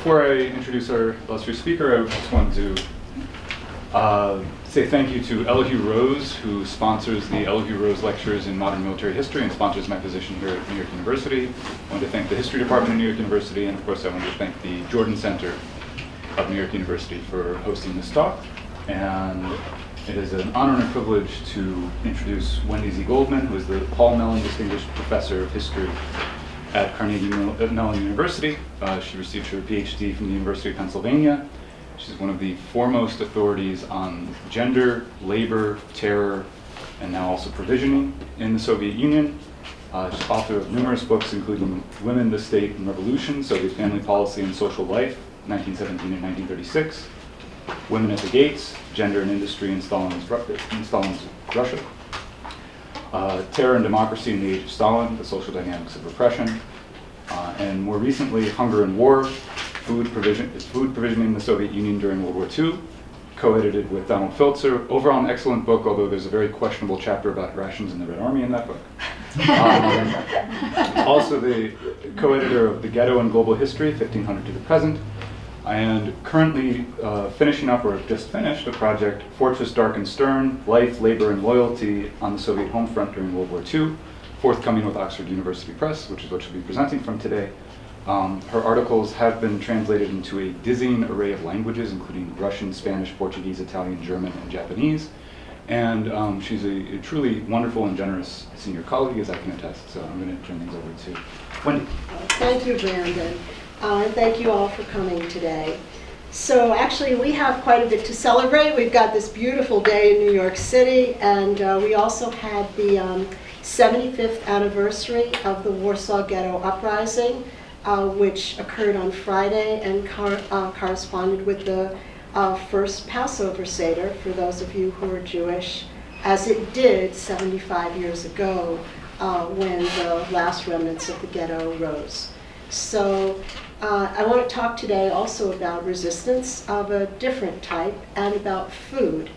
before I introduce our illustrious speaker, I just want to uh, say thank you to Elihu Rose, who sponsors the Elihu Rose Lectures in Modern Military History and sponsors my position here at New York University. I want to thank the History Department of New York University, and of course I want to thank the Jordan Center of New York University for hosting this talk. And it is an honor and a privilege to introduce Wendy Z. Goldman, who is the Paul Mellon Distinguished Professor of History at Carnegie Mellon University. Uh, she received her PhD from the University of Pennsylvania She's one of the foremost authorities on gender, labor, terror, and now also provisioning in the Soviet Union. Uh, she's author of numerous books, including Women, the State, and Revolution, Soviet Family Policy and Social Life, 1917 and 1936, Women at the Gates, Gender and Industry in Stalin's, in Stalin's Russia, uh, Terror and Democracy in the Age of Stalin, The Social Dynamics of Repression, uh, and more recently, Hunger and War, food, provision, food provisioning in the Soviet Union during World War II, co-edited with Donald Filtzer. Overall, an excellent book, although there's a very questionable chapter about rations in the Red Army in that book. Um, also the co-editor of The Ghetto and Global History, 1500 to the Present, and currently uh, finishing up, or just finished, a project, Fortress Dark and Stern, Life, Labor, and Loyalty on the Soviet Home Front during World War II, forthcoming with Oxford University Press, which is what she'll be presenting from today. Um, her articles have been translated into a dizzying array of languages, including Russian, Spanish, Portuguese, Italian, German, and Japanese. And um, she's a, a, truly wonderful and generous senior colleague, as I can attest. So I'm going to turn things over to Wendy. Thank you, Brandon. Uh, and thank you all for coming today. So actually, we have quite a bit to celebrate. We've got this beautiful day in New York City, and uh, we also had the um, 75th anniversary of the Warsaw Ghetto Uprising uh, which occurred on Friday and uh, corresponded with the uh, first Passover Seder, for those of you who are Jewish, as it did 75 years ago uh, when the last remnants of the ghetto rose. So uh, I want to talk today also about resistance of a different type and about food.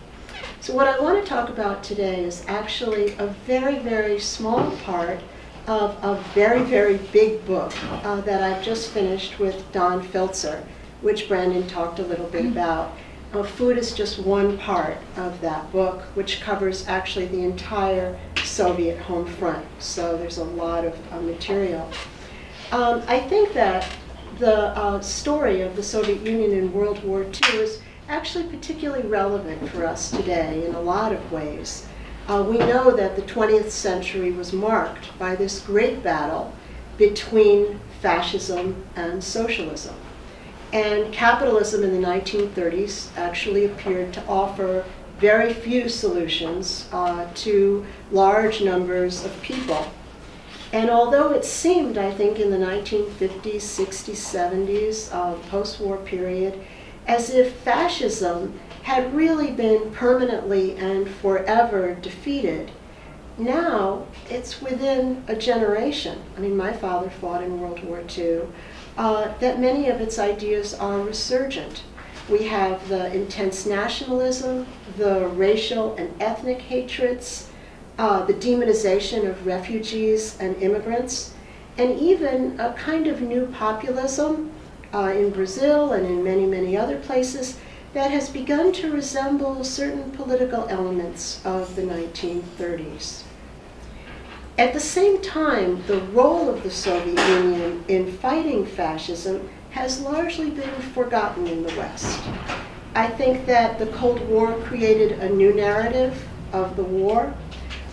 So what I want to talk about today is actually a very, very small part of a very, very big book uh, that I've just finished with Don Filtzer, which Brandon talked a little bit about. Uh, food is just one part of that book, which covers actually the entire Soviet home front. So there's a lot of uh, material. Um, I think that the uh, story of the Soviet Union in World War II is actually particularly relevant for us today in a lot of ways. Uh, we know that the 20th century was marked by this great battle between fascism and socialism. And capitalism in the 1930s actually appeared to offer very few solutions uh, to large numbers of people. And although it seemed, I think, in the 1950s, 60s, 70s, uh, post-war period, as if fascism had really been permanently and forever defeated. Now, it's within a generation. I mean, my father fought in World War II, uh, that many of its ideas are resurgent. We have the intense nationalism, the racial and ethnic hatreds, uh, the demonization of refugees and immigrants, and even a kind of new populism uh, in Brazil and in many, many other places that has begun to resemble certain political elements of the 1930s. At the same time, the role of the Soviet Union in fighting fascism has largely been forgotten in the West. I think that the Cold War created a new narrative of the war,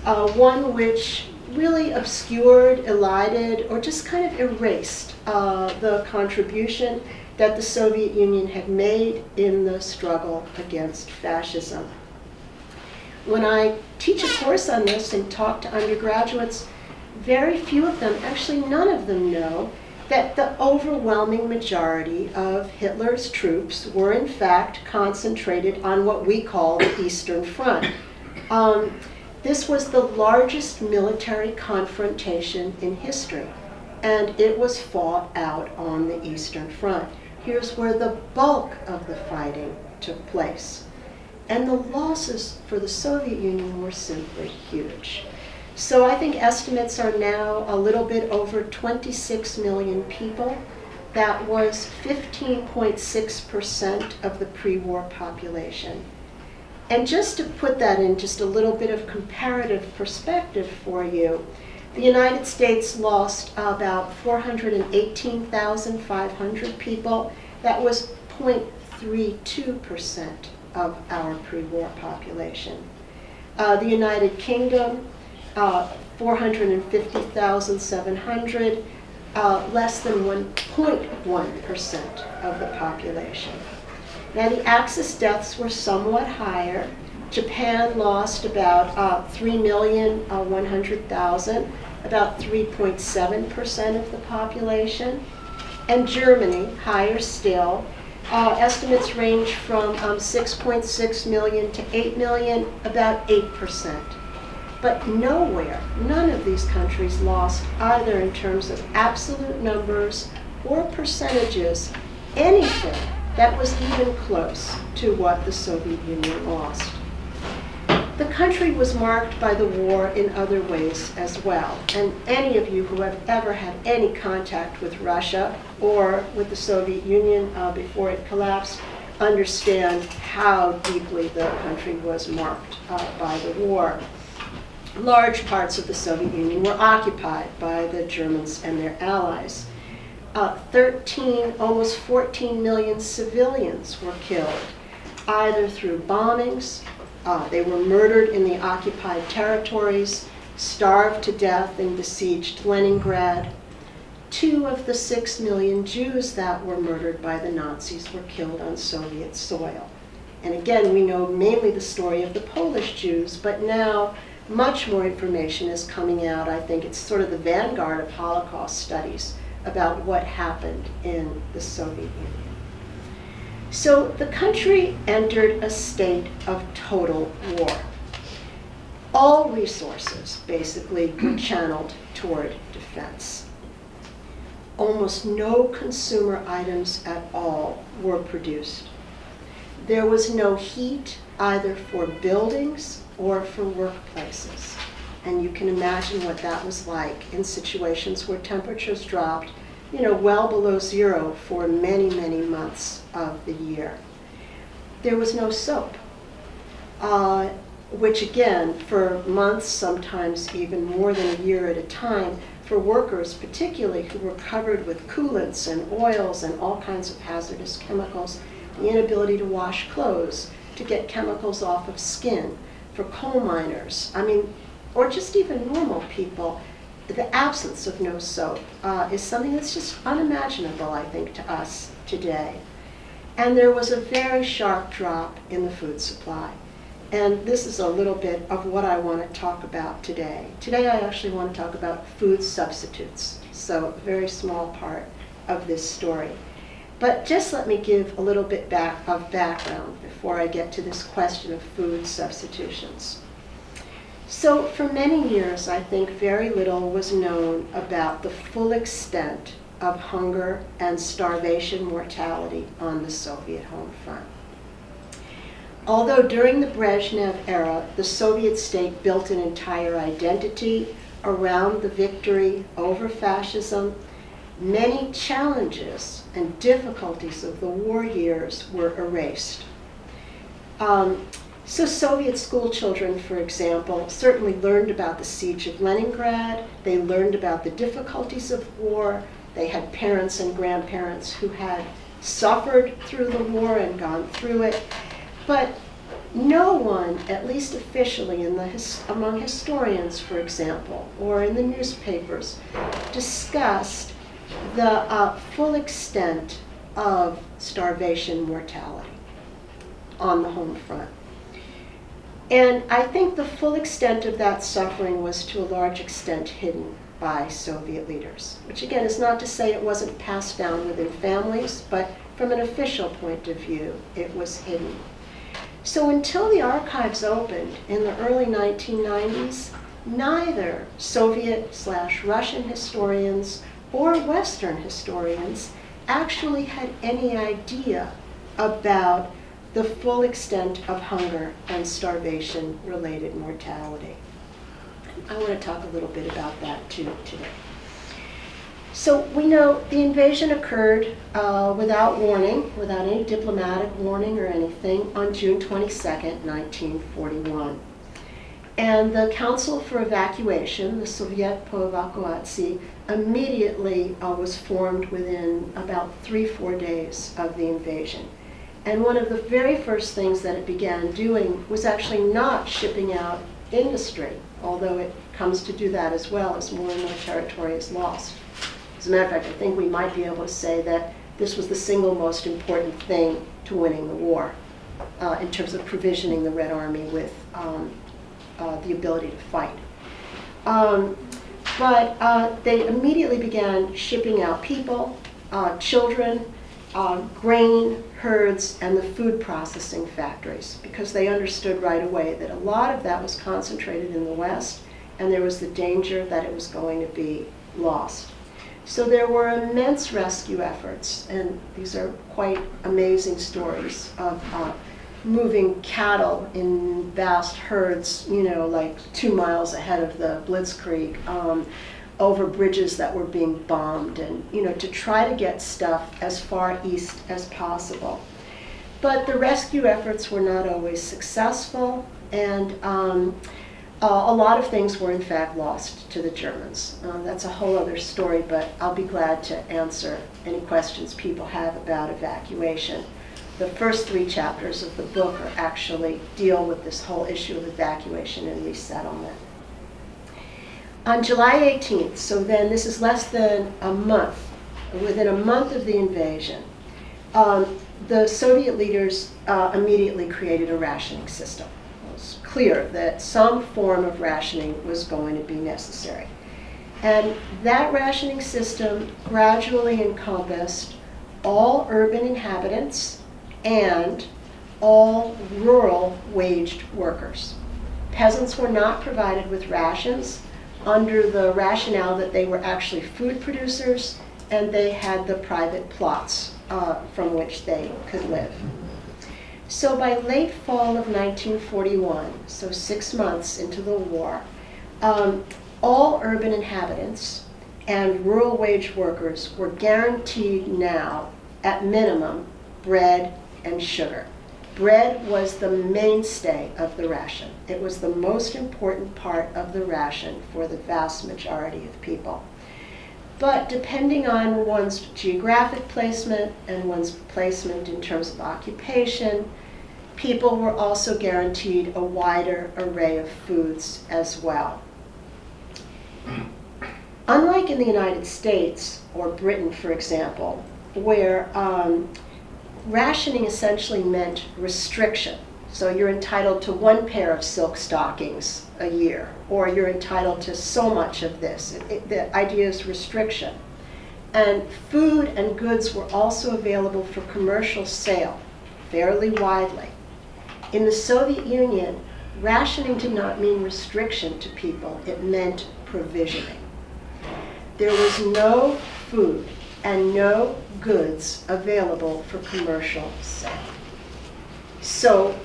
uh, one which really obscured, elided, or just kind of erased uh, the contribution that the Soviet Union had made in the struggle against fascism. When I teach a course on this and talk to undergraduates, very few of them, actually none of them know, that the overwhelming majority of Hitler's troops were in fact concentrated on what we call the Eastern Front. Um, this was the largest military confrontation in history, and it was fought out on the Eastern Front. Here's where the bulk of the fighting took place. And the losses for the Soviet Union were simply huge. So I think estimates are now a little bit over 26 million people that was 15.6% of the pre-war population. And just to put that in just a little bit of comparative perspective for you, the United States lost about 418,500 people. That was 0.32% of our pre-war population. Uh, the United Kingdom, uh, 450,700, uh, less than 1.1% of the population. Now the Axis deaths were somewhat higher. Japan lost about uh, 3,100,000, about 3.7% of the population. And Germany, higher still, uh, estimates range from um, 6.6 million to 8 million, about 8%. But nowhere, none of these countries lost either in terms of absolute numbers or percentages, anything that was even close to what the Soviet Union lost. The country was marked by the war in other ways as well. And any of you who have ever had any contact with Russia or with the Soviet Union uh, before it collapsed understand how deeply the country was marked uh, by the war. Large parts of the Soviet Union were occupied by the Germans and their allies. Uh, 13, almost 14 million civilians were killed, either through bombings, uh, they were murdered in the occupied territories, starved to death in besieged Leningrad. Two of the six million Jews that were murdered by the Nazis were killed on Soviet soil. And again, we know mainly the story of the Polish Jews, but now much more information is coming out. I think it's sort of the vanguard of Holocaust studies about what happened in the Soviet Union. So the country entered a state of total war. All resources basically were channeled toward defense. Almost no consumer items at all were produced. There was no heat either for buildings or for workplaces. And you can imagine what that was like in situations where temperatures dropped you know, well below zero for many, many months of the year. There was no soap, uh, which again, for months, sometimes even more than a year at a time, for workers particularly who were covered with coolants and oils and all kinds of hazardous chemicals, the inability to wash clothes, to get chemicals off of skin, for coal miners, I mean, or just even normal people, the absence of no soap uh, is something that's just unimaginable, I think, to us today. And there was a very sharp drop in the food supply. And this is a little bit of what I want to talk about today. Today I actually want to talk about food substitutes, so a very small part of this story. But just let me give a little bit back of background before I get to this question of food substitutions. So for many years, I think very little was known about the full extent of hunger and starvation mortality on the Soviet home front. Although during the Brezhnev era, the Soviet state built an entire identity around the victory over fascism, many challenges and difficulties of the war years were erased. Um, so Soviet school children, for example, certainly learned about the siege of Leningrad. They learned about the difficulties of war. They had parents and grandparents who had suffered through the war and gone through it. But no one, at least officially in the his, among historians, for example, or in the newspapers, discussed the uh, full extent of starvation mortality on the home front. And I think the full extent of that suffering was to a large extent hidden by Soviet leaders, which again is not to say it wasn't passed down within families, but from an official point of view, it was hidden. So until the archives opened in the early 1990s, neither Soviet slash Russian historians or Western historians actually had any idea about the full extent of hunger and starvation related mortality. I want to talk a little bit about that too today. So we know the invasion occurred uh, without warning, without any diplomatic warning or anything, on June 22, 1941. And the Council for Evacuation, the Soviet po Evakuatsii, immediately uh, was formed within about three, four days of the invasion. And one of the very first things that it began doing was actually not shipping out industry, although it comes to do that as well as more and more territory is lost. As a matter of fact, I think we might be able to say that this was the single most important thing to winning the war uh, in terms of provisioning the Red Army with um, uh, the ability to fight. Um, but uh, they immediately began shipping out people, uh, children, uh, grain herds, and the food processing factories because they understood right away that a lot of that was concentrated in the West and there was the danger that it was going to be lost. So there were immense rescue efforts, and these are quite amazing stories of uh, moving cattle in vast herds, you know, like two miles ahead of the Blitzkrieg, um, over bridges that were being bombed, and, you know, to try to get stuff as far east as possible. But the rescue efforts were not always successful, and um, uh, a lot of things were in fact lost to the Germans. Uh, that's a whole other story, but I'll be glad to answer any questions people have about evacuation the first three chapters of the book are actually deal with this whole issue of evacuation and resettlement. On July 18th, so then this is less than a month, within a month of the invasion, um, the Soviet leaders uh, immediately created a rationing system. It was clear that some form of rationing was going to be necessary. And that rationing system gradually encompassed all urban inhabitants and all rural waged workers. Peasants were not provided with rations under the rationale that they were actually food producers and they had the private plots uh, from which they could live. So by late fall of 1941, so six months into the war, um, all urban inhabitants and rural wage workers were guaranteed now, at minimum, bread and sugar. Bread was the mainstay of the ration. It was the most important part of the ration for the vast majority of people. But depending on one's geographic placement and one's placement in terms of occupation, people were also guaranteed a wider array of foods as well. Unlike in the United States, or Britain, for example, where um, rationing essentially meant restriction. So you're entitled to one pair of silk stockings a year, or you're entitled to so much of this. It, it, the idea is restriction. And food and goods were also available for commercial sale fairly widely. In the Soviet Union, rationing did not mean restriction to people, it meant provisioning. There was no food and no goods available for commercial sale. So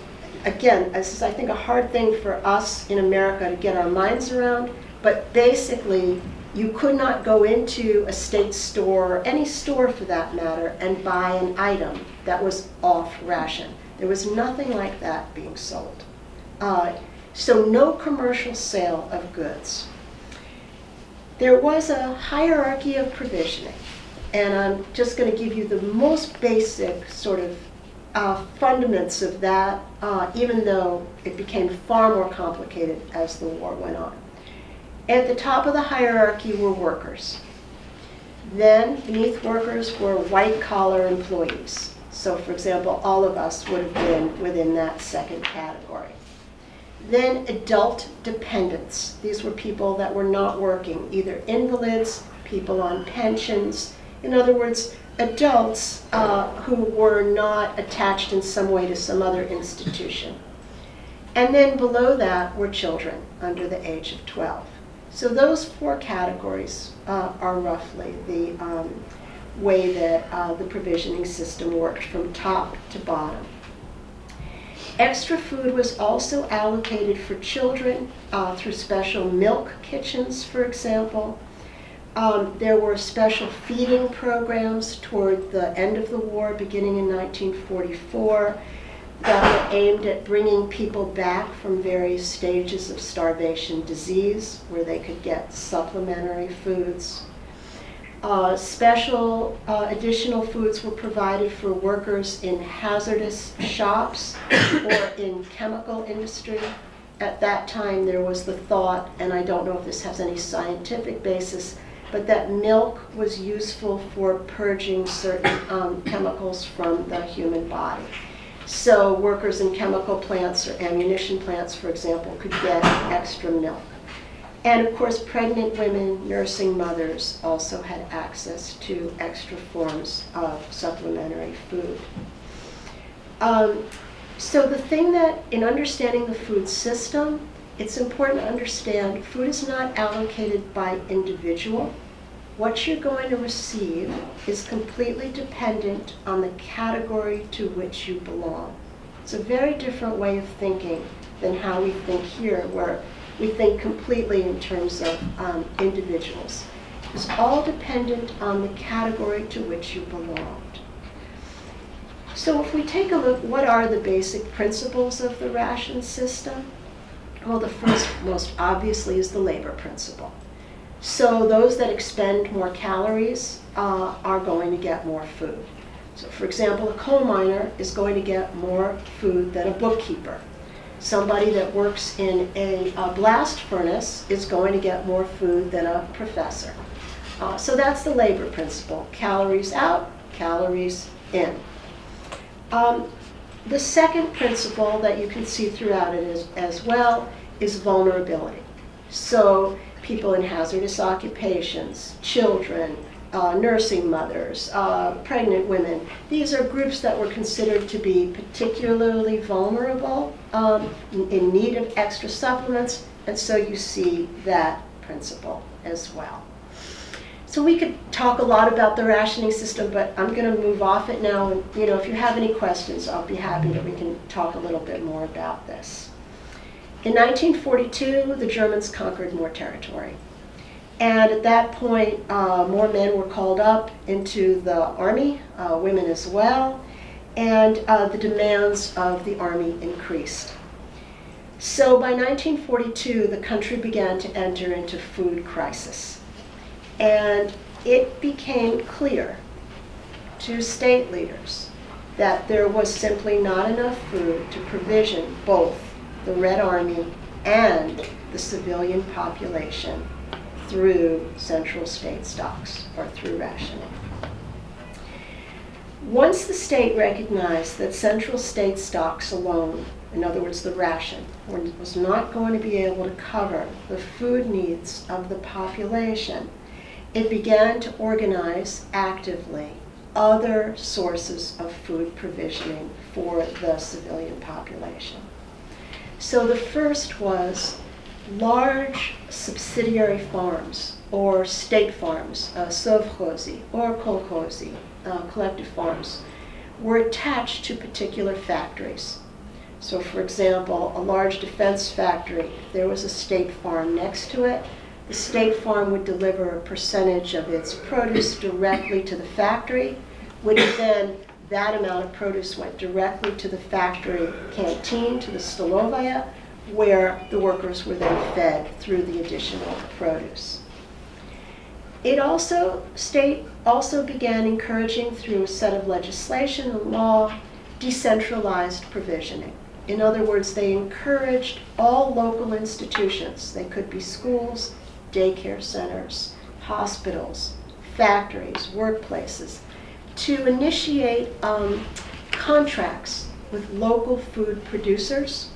again, this is, I think, a hard thing for us in America to get our minds around, but basically, you could not go into a state store, or any store for that matter, and buy an item that was off ration. There was nothing like that being sold. Uh, so no commercial sale of goods. There was a hierarchy of provisioning. And I'm just going to give you the most basic sort of uh, fundaments of that, uh, even though it became far more complicated as the war went on. At the top of the hierarchy were workers. Then, beneath workers were white collar employees. So, for example, all of us would have been within that second category. Then, adult dependents. These were people that were not working, either invalids, people on pensions, in other words, adults uh, who were not attached in some way to some other institution. And then below that were children under the age of 12. So those four categories uh, are roughly the um, way that uh, the provisioning system worked from top to bottom. Extra food was also allocated for children uh, through special milk kitchens, for example, Um, there were special feeding programs toward the end of the war, beginning in 1944, that were aimed at bringing people back from various stages of starvation disease, where they could get supplementary foods. Uh, special uh, additional foods were provided for workers in hazardous shops or in chemical industry. At that time, there was the thought, and I don't know if this has any scientific basis, but that milk was useful for purging certain um, chemicals from the human body. So workers in chemical plants or ammunition plants, for example, could get extra milk. And of course, pregnant women, nursing mothers also had access to extra forms of supplementary food. Um, so the thing that, in understanding the food system, it's important to understand food is not allocated by individual. What you're going to receive is completely dependent on the category to which you belong. It's a very different way of thinking than how we think here, where we think completely in terms of um, individuals. It's all dependent on the category to which you belonged. So if we take a look, what are the basic principles of the ration system? Well, the first, most obviously, is the labor principle. So those that expend more calories uh, are going to get more food. So for example, a coal miner is going to get more food than a bookkeeper. Somebody that works in a, a blast furnace is going to get more food than a professor. Uh, so that's the labor principle. Calories out, calories in. Um, the second principle that you can see throughout it is, as well is vulnerability. So people in hazardous occupations, children, uh, nursing mothers, uh, pregnant women. These are groups that were considered to be particularly vulnerable, um, in need of extra supplements, and so you see that principle as well. So we could talk a lot about the rationing system, but I'm going to move off it now. And you know, if you have any questions, I'll be happy that we can talk a little bit more about this. In 1942, the Germans conquered more territory. And at that point, uh, more men were called up into the army, uh, women as well, and uh, the demands of the army increased. So by 1942, the country began to enter into food crisis. And it became clear to state leaders that there was simply not enough food to provision both the Red Army and the civilian population through central state stocks or through rationing. Once the state recognized that central state stocks alone, in other words, the ration, was not going to be able to cover the food needs of the population, it began to organize actively other sources of food provisioning for the civilian population. So the first was large subsidiary farms or state farms, uh, sovkhozy or kolkhozy, uh, collective farms, were attached to particular factories. So for example, a large defense factory, there was a state farm next to it, the state farm would deliver a percentage of its produce directly to the factory, which then that amount of produce went directly to the factory canteen, to the stolovaya, where the workers were then fed through the additional produce. It also, state also began encouraging through a set of legislation and law, decentralized provisioning. In other words, they encouraged all local institutions, they could be schools, daycare centers, hospitals, factories, workplaces, to initiate um, contracts with local food producers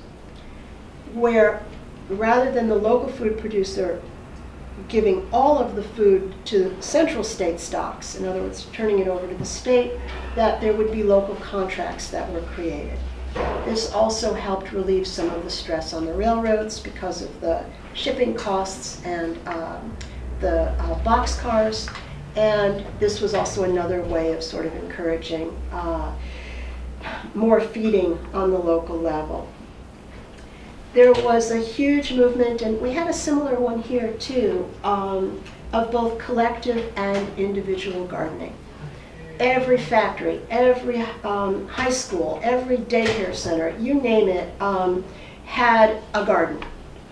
where rather than the local food producer giving all of the food to central state stocks, in other words, turning it over to the state, that there would be local contracts that were created. This also helped relieve some of the stress on the railroads because of the shipping costs and um, the uh, boxcars. And this was also another way of sort of encouraging uh, more feeding on the local level there was a huge movement, and we had a similar one here too, um, of both collective and individual gardening. Every factory, every um, high school, every daycare center, you name it, um, had a garden.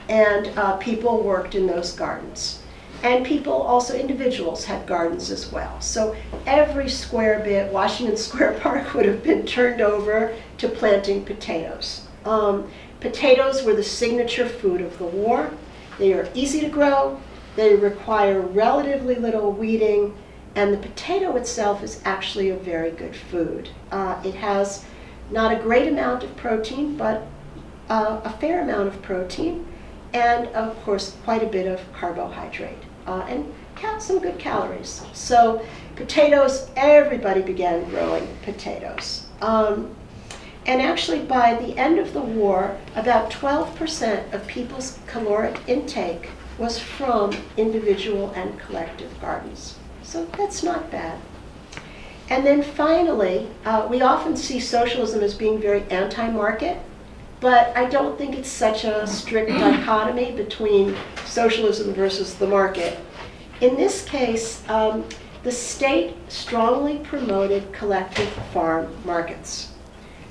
And uh, people worked in those gardens. And people, also individuals, had gardens as well. So every square bit, Washington Square Park would have been turned over to planting potatoes. Um, potatoes were the signature food of the war. They are easy to grow, they require relatively little weeding, and the potato itself is actually a very good food. Uh, it has not a great amount of protein, but uh, a fair amount of protein, and of course quite a bit of carbohydrate uh, and count some good calories. So potatoes, everybody began growing potatoes. Um, and actually by the end of the war, about 12% of people's caloric intake was from individual and collective gardens. So that's not bad. And then finally, uh, we often see socialism as being very anti-market, but I don't think it's such a strict dichotomy between socialism versus the market. In this case, um, the state strongly promoted collective farm markets.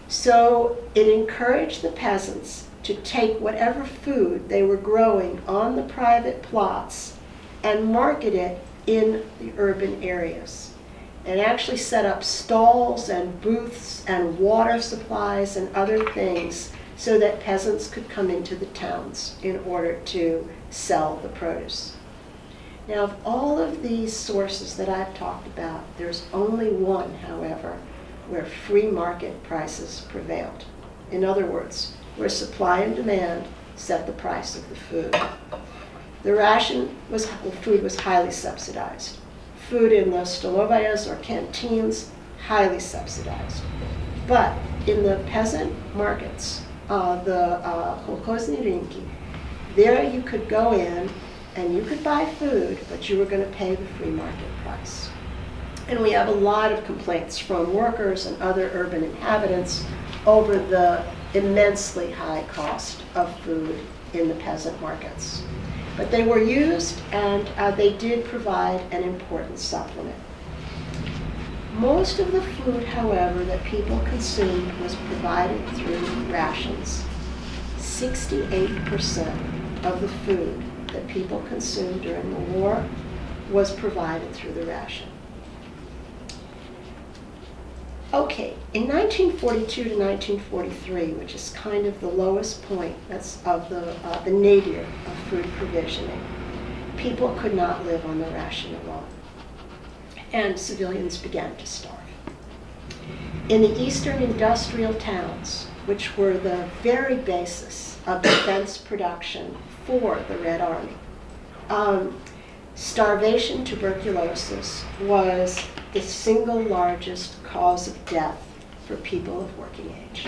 So it encouraged the peasants to take whatever food they were growing on the private plots and market it in the urban areas. And actually set up stalls and booths and water supplies and other things so that peasants could come into the towns in order to sell the produce. Now, of all of these sources that I've talked about, there's only one, however, where free market prices prevailed. In other words, where supply and demand set the price of the food. The ration was, the food was highly subsidized. Food in the stolovayas or canteens, highly subsidized. But in the peasant markets, uh, the uh, kolkhoznye rynki. There you could go in and you could buy food, but you were going to pay the free market price. And we have a lot of complaints from workers and other urban inhabitants over the immensely high cost of food in the peasant markets. But they were used and uh, they did provide an important supplement. Most of the food, however, that people consumed was provided through rations. 68% of the food that people consumed during the war was provided through the ration. Okay, in 1942 to 1943, which is kind of the lowest point that's of the, uh, the nadir of food provisioning, people could not live on the ration and civilians began to starve. In the eastern industrial towns, which were the very basis of defense production for the Red Army, um, starvation tuberculosis was the single largest cause of death for people of working age.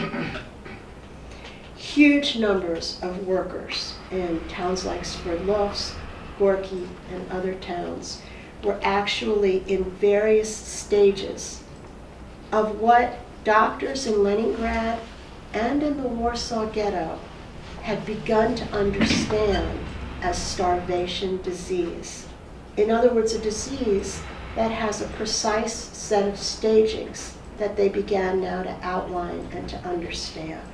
Huge numbers of workers in towns like Sverdlovsk, Gorky, and other towns were actually in various stages of what doctors in Leningrad and in the Warsaw Ghetto had begun to understand as starvation disease. In other words, a disease that has a precise set of stagings that they began now to outline and to understand.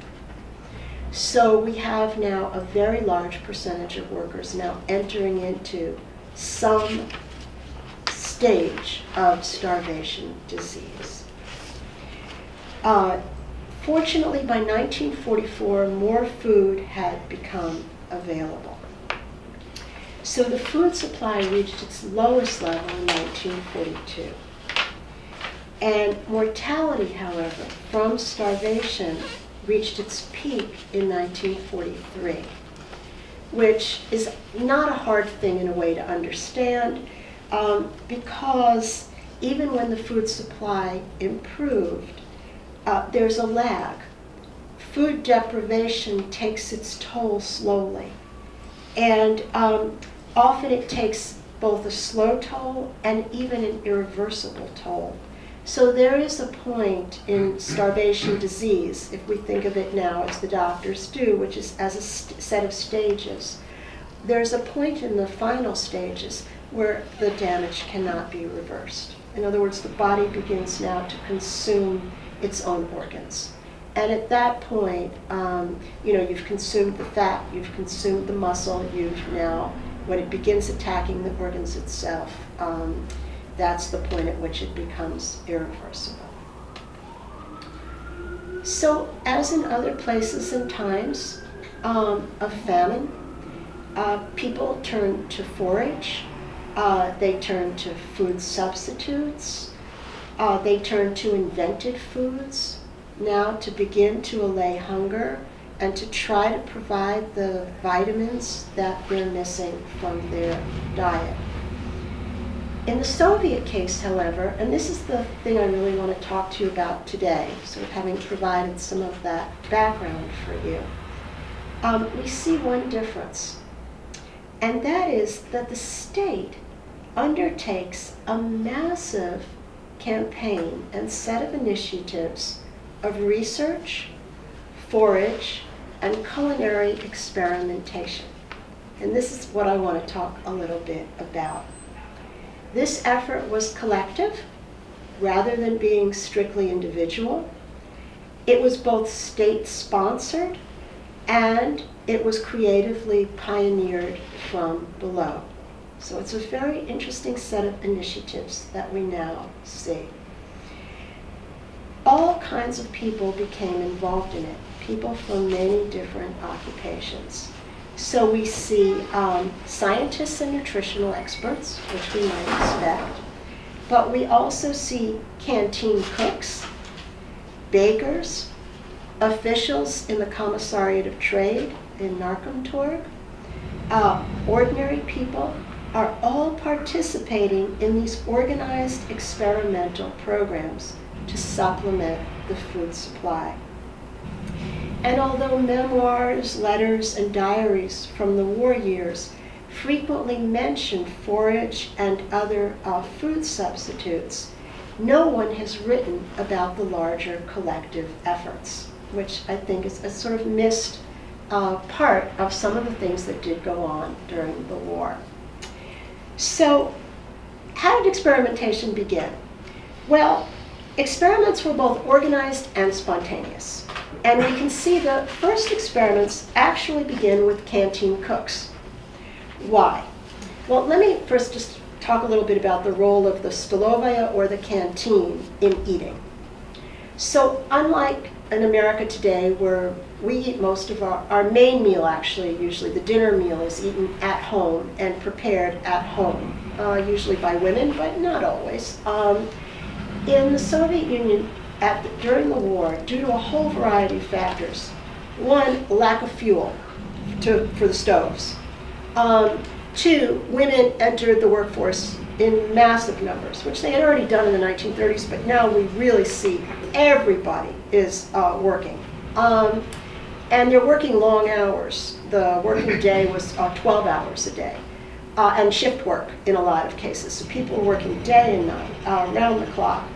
So we have now a very large percentage of workers now entering into some stage of starvation disease. Uh, fortunately, by 1944, more food had become available. So the food supply reached its lowest level in 1942. And mortality, however, from starvation reached its peak in 1943, which is not a hard thing in a way to understand um, because even when the food supply improved, uh, there's a lag. Food deprivation takes its toll slowly. And um, often it takes both a slow toll and even an irreversible toll. So there is a point in starvation disease, if we think of it now as the doctors do, which is as a set of stages. There's a point in the final stages where the damage cannot be reversed. In other words, the body begins now to consume its own organs. And at that point, um, you know, you've consumed the fat, you've consumed the muscle, you've now, when it begins attacking the organs itself, um, that's the point at which it becomes irreversible. So, as in other places and times um, of famine, uh, people turn to forage, uh, they turn to food substitutes, uh, they turn to invented foods now to begin to allay hunger and to try to provide the vitamins that they're missing from their diet. In the Soviet case, however, and this is the thing I really want to talk to you about today, sort of having provided some of that background for you, um, we see one difference. And that is that the state undertakes a massive campaign and set of initiatives of research, forage, and culinary experimentation. And this is what I want to talk a little bit about. This effort was collective rather than being strictly individual. It was both state sponsored and it was creatively pioneered from below. So it's a very interesting set of initiatives that we now see. All kinds of people became involved in it, people from many different occupations. So we see um, scientists and nutritional experts, which we might expect, but we also see canteen cooks, bakers, officials in the Commissariat of Trade in Narkomtorg, uh, ordinary people are all participating in these organized experimental programs to supplement the food supply. And although memoirs, letters, and diaries from the war years frequently mention forage and other uh, food substitutes, no one has written about the larger collective efforts, which I think is a sort of missed uh, part of some of the things that did go on during the war. So, how did experimentation begin? Well, experiments were both organized and spontaneous. And we can see the first experiments actually begin with canteen cooks. Why? Well, let me first just talk a little bit about the role of the stolovaya or the canteen in eating. So, unlike in America today, where we eat most of our, our main meal actually, usually the dinner meal is eaten at home and prepared at home, uh, usually by women, but not always. Um, in the Soviet Union, at the, during the war, due to a whole variety of factors, one, lack of fuel to, for the stoves. Um, two, women entered the workforce in massive numbers, which they had already done in the 1930s, but now we really see everybody is uh, working. Um, and they're working long hours. The working day was uh, 12 hours a day. Uh, and shift work in a lot of cases. So people are working day and night, uh, around the clock.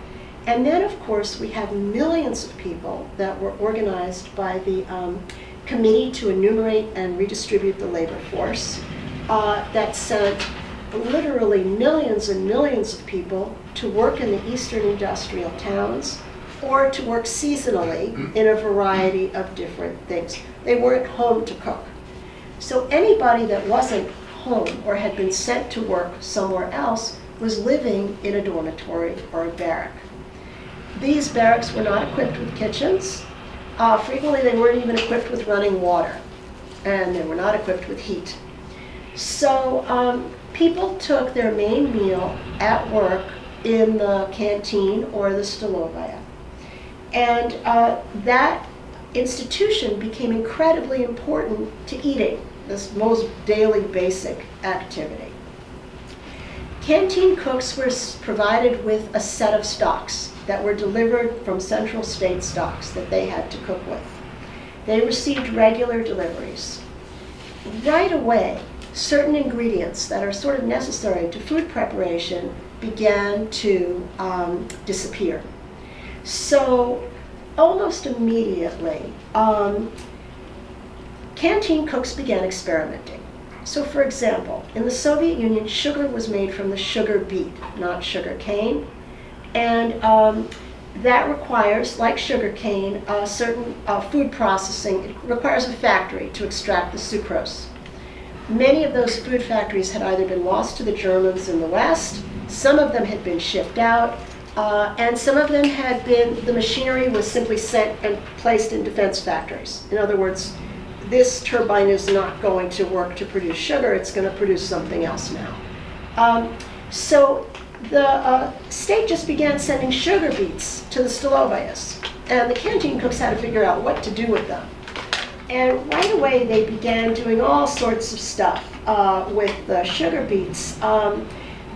And then, of course, we have millions of people that were organized by the um, Committee to Enumerate and Redistribute the Labor Force uh, that sent literally millions and millions of people to work in the eastern industrial towns or to work seasonally in a variety of different things. They weren't home to cook. So anybody that wasn't home or had been sent to work somewhere else was living in a dormitory or a barrack. These barracks were not equipped with kitchens. Uh, frequently, they weren't even equipped with running water, and they were not equipped with heat. So um, people took their main meal at work in the canteen or the stolovaya. And uh, that institution became incredibly important to eating, this most daily basic activity. Canteen cooks were provided with a set of stocks that were delivered from central state stocks that they had to cook with. They received regular deliveries. Right away, certain ingredients that are sort of necessary to food preparation began to um, disappear. So almost immediately, um, canteen cooks began experimenting. So for example, in the Soviet Union, sugar was made from the sugar beet, not sugar cane. And um, that requires, like sugar cane, certain uh, food processing. It requires a factory to extract the sucrose. Many of those food factories had either been lost to the Germans in the West, some of them had been shipped out, uh, and some of them had been, the machinery was simply sent and placed in defense factories. In other words, this turbine is not going to work to produce sugar, it's going to produce something else now. Um, so the uh, state just began sending sugar beets to the Stolovayas, and the canteen cooks had to figure out what to do with them. And right away, they began doing all sorts of stuff uh, with the sugar beets. Um,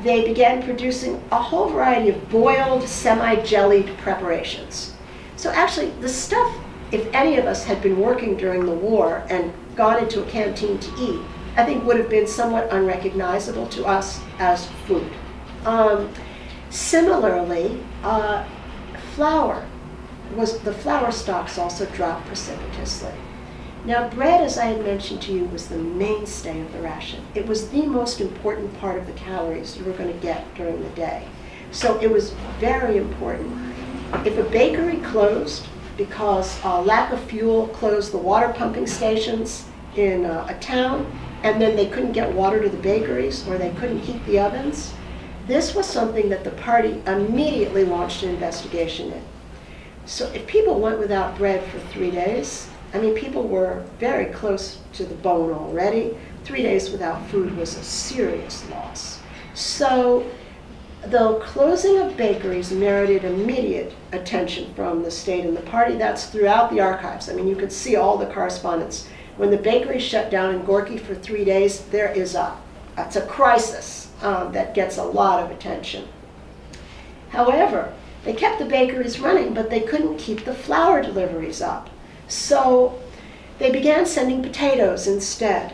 they began producing a whole variety of boiled, semi-jellied preparations. So actually, the stuff, if any of us had been working during the war and gone into a canteen to eat, I think would have been somewhat unrecognizable to us as food. Um, similarly, uh, flour was the flour stocks also dropped precipitously. Now, bread, as I had mentioned to you, was the mainstay of the ration. It was the most important part of the calories you were going to get during the day. So it was very important. If a bakery closed because uh, lack of fuel closed the water pumping stations in uh, a town, and then they couldn't get water to the bakeries or they couldn't heat the ovens, this was something that the party immediately launched an investigation in. So if people went without bread for three days, I mean, people were very close to the bone already. Three days without food was a serious loss. So the closing of bakeries merited immediate attention from the state and the party. That's throughout the archives. I mean, you could see all the correspondence. When the bakery shut down in Gorky for three days, there is a, it's a crisis um, that gets a lot of attention. However, they kept the bakeries running, but they couldn't keep the flour deliveries up. So they began sending potatoes instead.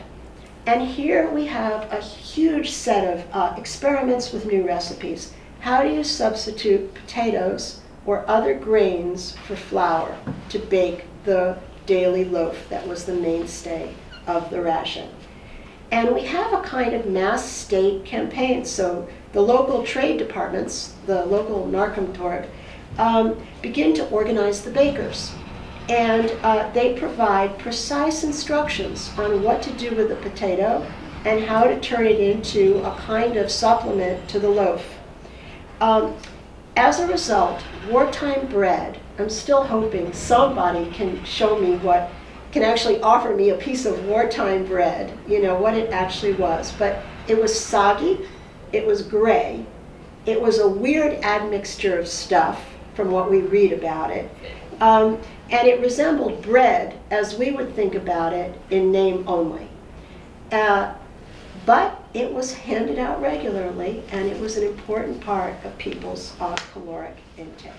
And here we have a huge set of uh, experiments with new recipes. How do you substitute potatoes or other grains for flour to bake the daily loaf that was the mainstay of the ration? And we have a kind of mass state campaign. So the local trade departments, the local Narkomtorg, um, begin to organize the bakers. And uh, they provide precise instructions on what to do with the potato and how to turn it into a kind of supplement to the loaf. Um, as a result, wartime bread, I'm still hoping somebody can show me what, can actually offer me a piece of wartime bread, you know, what it actually was. But it was soggy, it was gray, it was a weird admixture of stuff from what we read about it. Um, and it resembled bread as we would think about it in name only. Uh, but it was handed out regularly, and it was an important part of people's uh, caloric intake.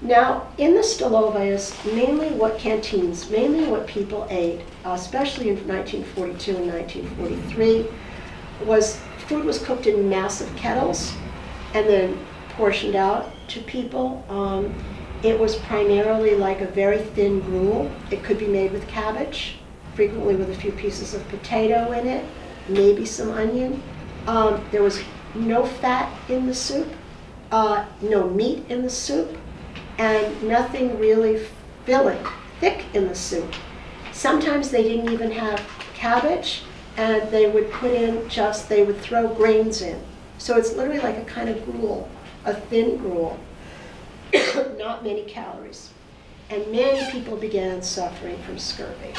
Now, in the Stolovayas, mainly what canteens, mainly what people ate, uh, especially in 1942 and 1943, was food was cooked in massive kettles and then portioned out to people. Um, it was primarily like a very thin gruel. It could be made with cabbage, frequently with a few pieces of potato in it, maybe some onion. Um, there was no fat in the soup, uh, no meat in the soup, and nothing really filling, thick in the soup. Sometimes they didn't even have cabbage, and they would put in just, they would throw grains in. So it's literally like a kind of gruel, a thin gruel. not many calories. And many people began suffering from scurvy.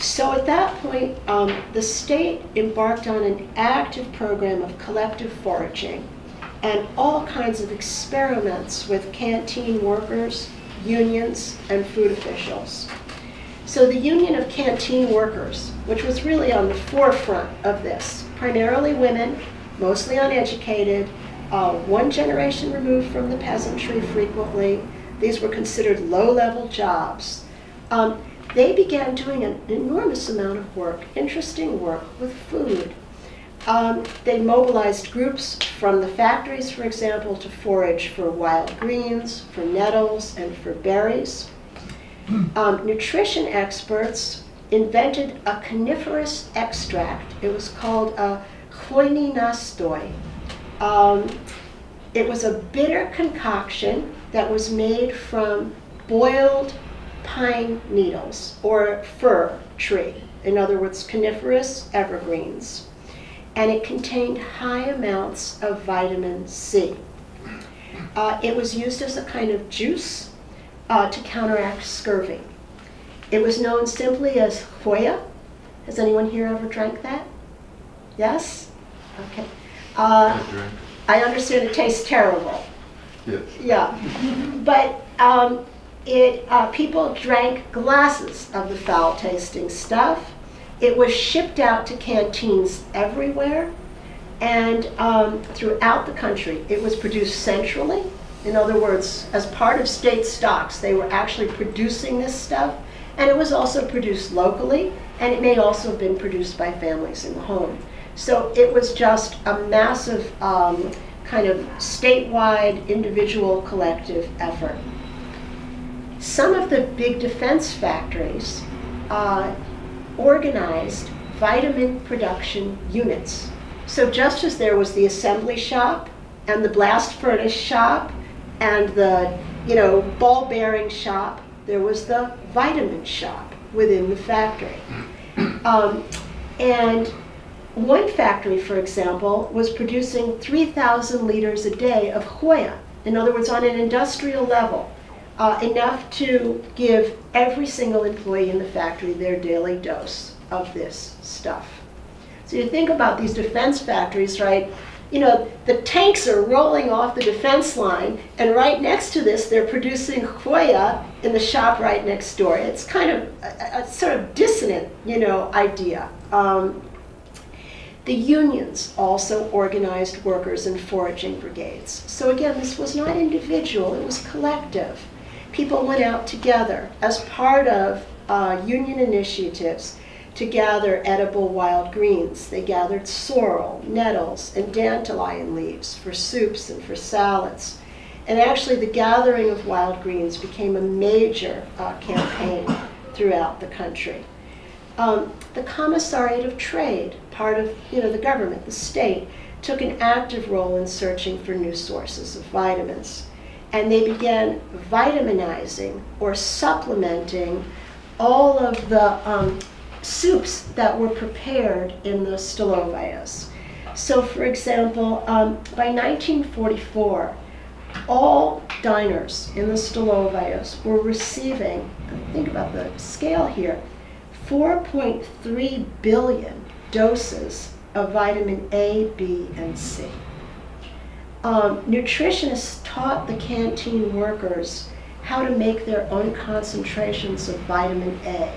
So at that point, um, the state embarked on an active program of collective foraging and all kinds of experiments with canteen workers, unions, and food officials. So the Union of Canteen Workers, which was really on the forefront of this, primarily women, mostly uneducated, uh, one generation removed from the peasantry frequently. These were considered low-level jobs. Um, they began doing an enormous amount of work, interesting work with food. Um, they mobilized groups from the factories, for example, to forage for wild greens, for nettles, and for berries. Um, nutrition experts invented a coniferous extract. It was called a chloinastoi. Um, it was a bitter concoction that was made from boiled pine needles or fir tree. In other words, coniferous evergreens. And it contained high amounts of vitamin C. Uh, it was used as a kind of juice uh, to counteract scurvy. It was known simply as Hoya. Has anyone here ever drank that? Yes? Okay. Uh, I understand it tastes terrible. Yes. Yeah. But um, it, uh, people drank glasses of the foul tasting stuff. It was shipped out to canteens everywhere and um, throughout the country. It was produced centrally. In other words, as part of state stocks, they were actually producing this stuff. And it was also produced locally, and it may also have been produced by families in the home. So it was just a massive um, kind of statewide, individual, collective effort. Some of the big defense factories uh, organized vitamin production units. So just as there was the assembly shop and the blast furnace shop and the, you know, ball bearing shop, there was the vitamin shop within the factory. Um, and one factory, for example, was producing 3,000 liters a day of Hoya. In other words, on an industrial level, uh, enough to give every single employee in the factory their daily dose of this stuff. So you think about these defense factories, right? You know, the tanks are rolling off the defense line, and right next to this, they're producing Hoya in the shop right next door. It's kind of a, a sort of dissonant, you know, idea. Um, the unions also organized workers in foraging brigades. So again, this was not individual, it was collective. People went out together as part of uh, union initiatives to gather edible wild greens. They gathered sorrel, nettles, and dandelion leaves for soups and for salads. And actually, the gathering of wild greens became a major uh, campaign throughout the country. Um, the Commissariat of Trade, part of you know the government, the state, took an active role in searching for new sources of vitamins, and they began vitaminizing or supplementing all of the um, soups that were prepared in the Stolovayas. So, for example, um, by 1944, all diners in the Stolovayas were receiving, think about the scale here, 4.3 billion doses of vitamin A, B, and C. Um, nutritionists taught the canteen workers how to make their own concentrations of vitamin A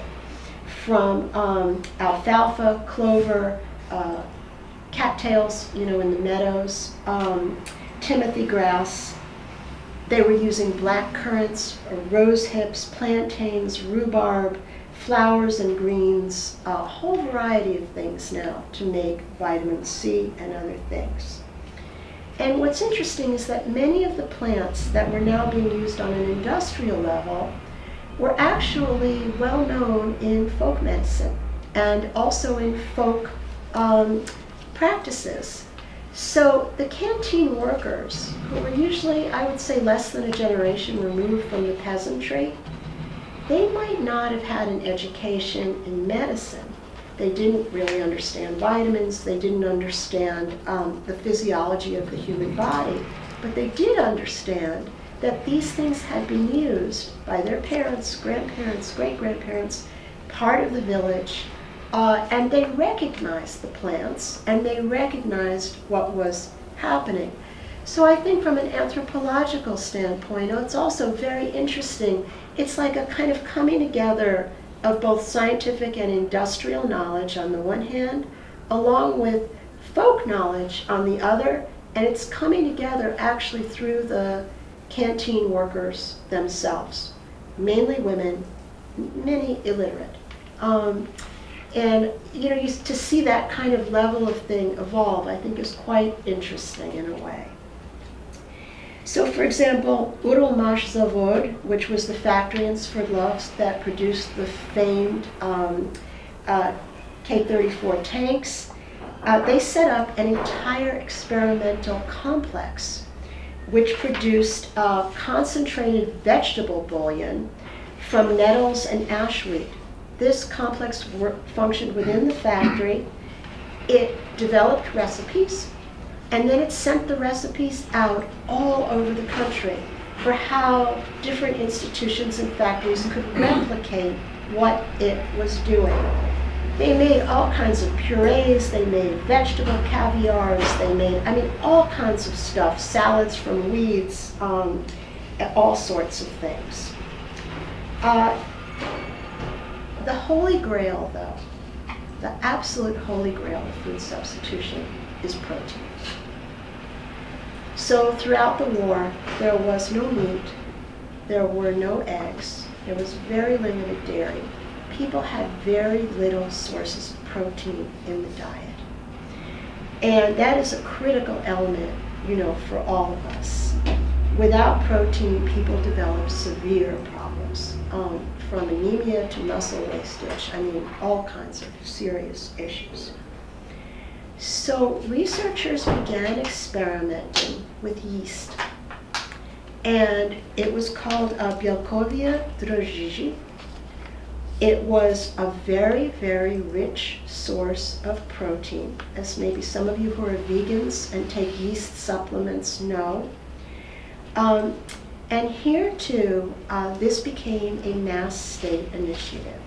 from um, alfalfa, clover, uh, cattails, you know, in the meadows, um, timothy grass. They were using black currants, rose hips, plantains, rhubarb, flowers and greens, a whole variety of things now to make vitamin C and other things. And what's interesting is that many of the plants that were now being used on an industrial level were actually well known in folk medicine and also in folk um, practices. So the canteen workers, who were usually, I would say, less than a generation removed from the peasantry, they might not have had an education in medicine. They didn't really understand vitamins, they didn't understand um, the physiology of the human body, but they did understand that these things had been used by their parents, grandparents, great grandparents, part of the village, uh, and they recognized the plants and they recognized what was happening. So I think from an anthropological standpoint, it's also very interesting. It's like a kind of coming together of both scientific and industrial knowledge on the one hand, along with folk knowledge on the other, and it's coming together actually through the canteen workers themselves, mainly women, many illiterate. Um, and you know, you, to see that kind of level of thing evolve, I think is quite interesting in a way. So, for example, Uralmash Zavod, which was the factory in Sverdlovsk that produced the famed um, uh, T-34 tanks, uh, they set up an entire experimental complex which produced uh, concentrated vegetable bouillon from nettles and ashweed. This complex functioned within the factory. It developed recipes, and then it sent the recipes out all over the country for how different institutions and factories could replicate what it was doing. They made all kinds of purees, they made vegetable caviars, they made, I mean, all kinds of stuff, salads from weeds, um, all sorts of things. Uh, the holy grail, though, the absolute holy grail of food substitution is protein. So throughout the war, there was no meat, there were no eggs, there was very limited dairy, people had very little sources of protein in the diet. And that is a critical element, you know, for all of us. Without protein, people develop severe problems, um, from anemia to muscle wastage. I mean, all kinds of serious issues. So researchers began experimenting with yeast. And it was called uh, Bielkovia it was a very, very rich source of protein, as maybe some of you who are vegans and take yeast supplements know. Um, and here too, uh, this became a mass state initiative.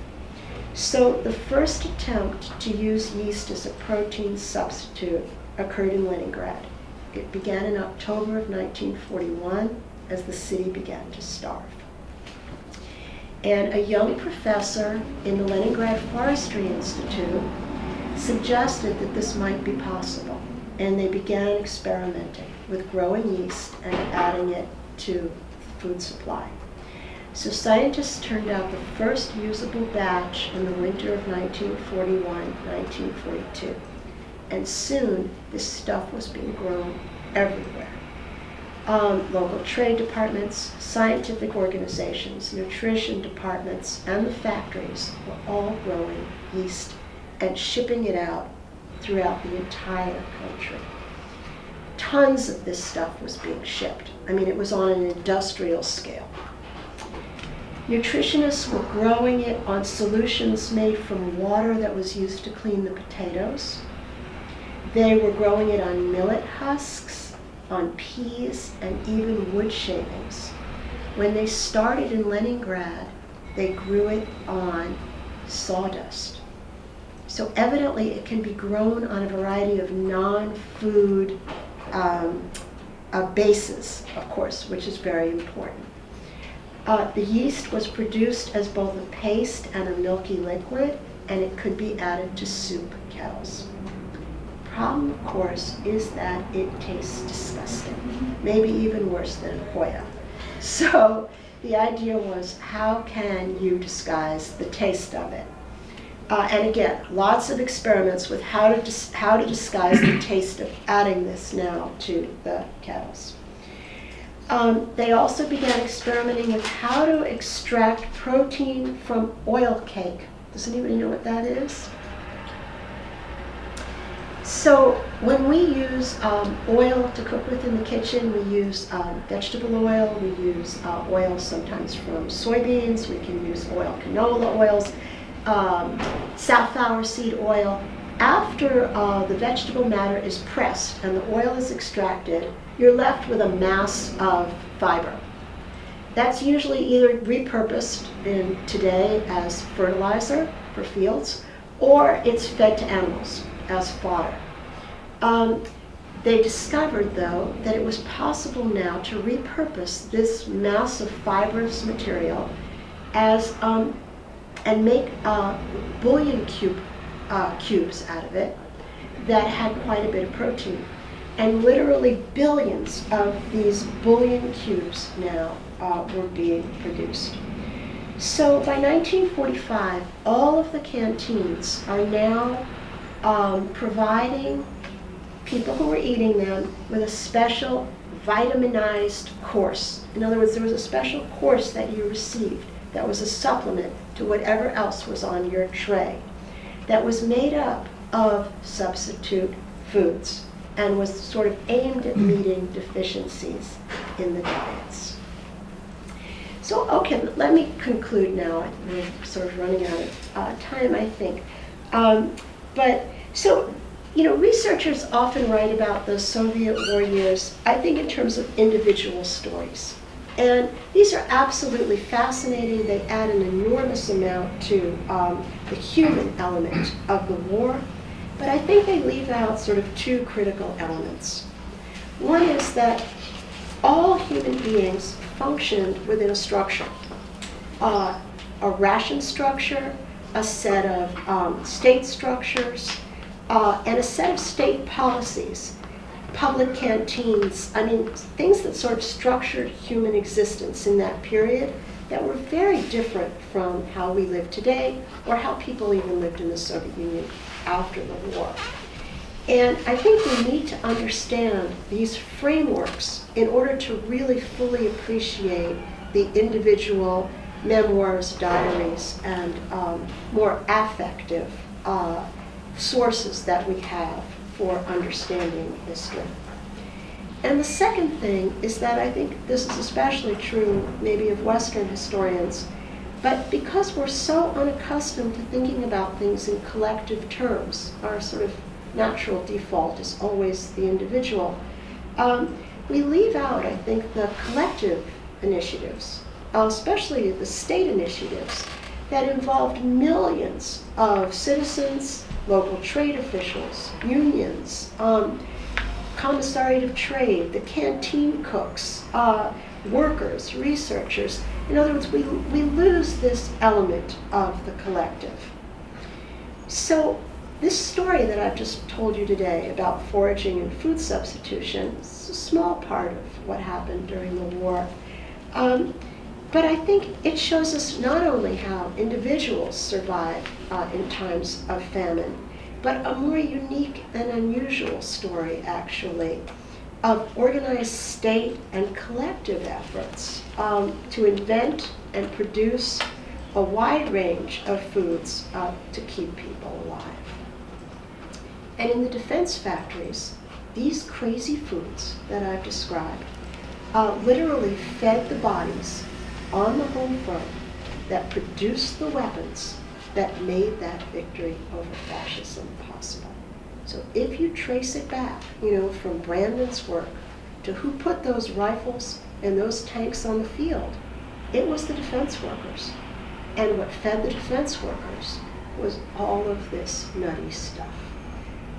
So the first attempt to use yeast as a protein substitute occurred in Leningrad. It began in October of 1941 as the city began to starve. And a young professor in the Leningrad Forestry Institute suggested that this might be possible. And they began experimenting with growing yeast and adding it to food supply. So scientists turned out the first usable batch in the winter of 1941-1942. And soon this stuff was being grown everywhere um, local trade departments, scientific organizations, nutrition departments, and the factories were all growing yeast and shipping it out throughout the entire country. Tons of this stuff was being shipped. I mean, it was on an industrial scale. Nutritionists were growing it on solutions made from water that was used to clean the potatoes. They were growing it on millet husks on peas and even wood shavings. When they started in Leningrad, they grew it on sawdust. So evidently it can be grown on a variety of non-food um, uh, bases, of course, which is very important. Uh, the yeast was produced as both a paste and a milky liquid, and it could be added to soup kettles problem, of course, is that it tastes disgusting, maybe even worse than Hoya. So the idea was, how can you disguise the taste of it? Uh, and again, lots of experiments with how to, how to disguise the taste of adding this now to the kettles. Um, they also began experimenting with how to extract protein from oil cake. Does anybody know what that is? So when we use um, oil to cook with in the kitchen, we use um, vegetable oil, we use uh, oil sometimes from soybeans, we can use oil canola oils, um, safflower seed oil. After uh, the vegetable matter is pressed and the oil is extracted, you're left with a mass of fiber. That's usually either repurposed in today as fertilizer for fields, or it's fed to animals as fodder. Um, they discovered, though, that it was possible now to repurpose this mass of fibrous material as um, and make uh, bouillon cube, uh, cubes out of it that had quite a bit of protein. And literally billions of these bouillon cubes now uh, were being produced. So by 1945, all of the canteens are now um, providing people who were eating them with a special vitaminized course. In other words, there was a special course that you received that was a supplement to whatever else was on your tray that was made up of substitute foods and was sort of aimed at meeting deficiencies in the diets. So, okay, let me conclude now. We're sort of running out of uh, time, I think. Um, but so, you know, researchers often write about the Soviet war years, I think, in terms of individual stories. And these are absolutely fascinating. They add an enormous amount to um, the human element of the war. But I think they leave out sort of two critical elements. One is that all human beings functioned within a structure, uh, a ration structure, a set of um, state structures, uh, and a set of state policies, public canteens, I mean, things that sort of structured human existence in that period that were very different from how we live today or how people even lived in the Soviet Union after the war. And I think we need to understand these frameworks in order to really fully appreciate the individual memoirs, diaries, and um, more affective uh, sources that we have for understanding history. And the second thing is that I think this is especially true maybe of Western historians, but because we're so unaccustomed to thinking about things in collective terms, our sort of natural default is always the individual, um, we leave out, I think, the collective initiatives, uh, especially the state initiatives that involved millions of citizens, local trade officials, unions, um, commissariat of trade, the canteen cooks, uh, workers, researchers. In other words, we, we lose this element of the collective. So this story that I've just told you today about foraging and food substitution is a small part of what happened during the war. Um, but I think it shows us not only how individuals survive uh, in times of famine, but a more unique and unusual story, actually, of organized state and collective efforts um, to invent and produce a wide range of foods uh, to keep people alive. And in the defense factories, these crazy foods that I've described uh, literally fed the bodies on the home front that produced the weapons that made that victory over fascism possible. So if you trace it back, you know, from Brandon's work to who put those rifles and those tanks on the field, it was the defense workers. And what fed the defense workers was all of this nutty stuff.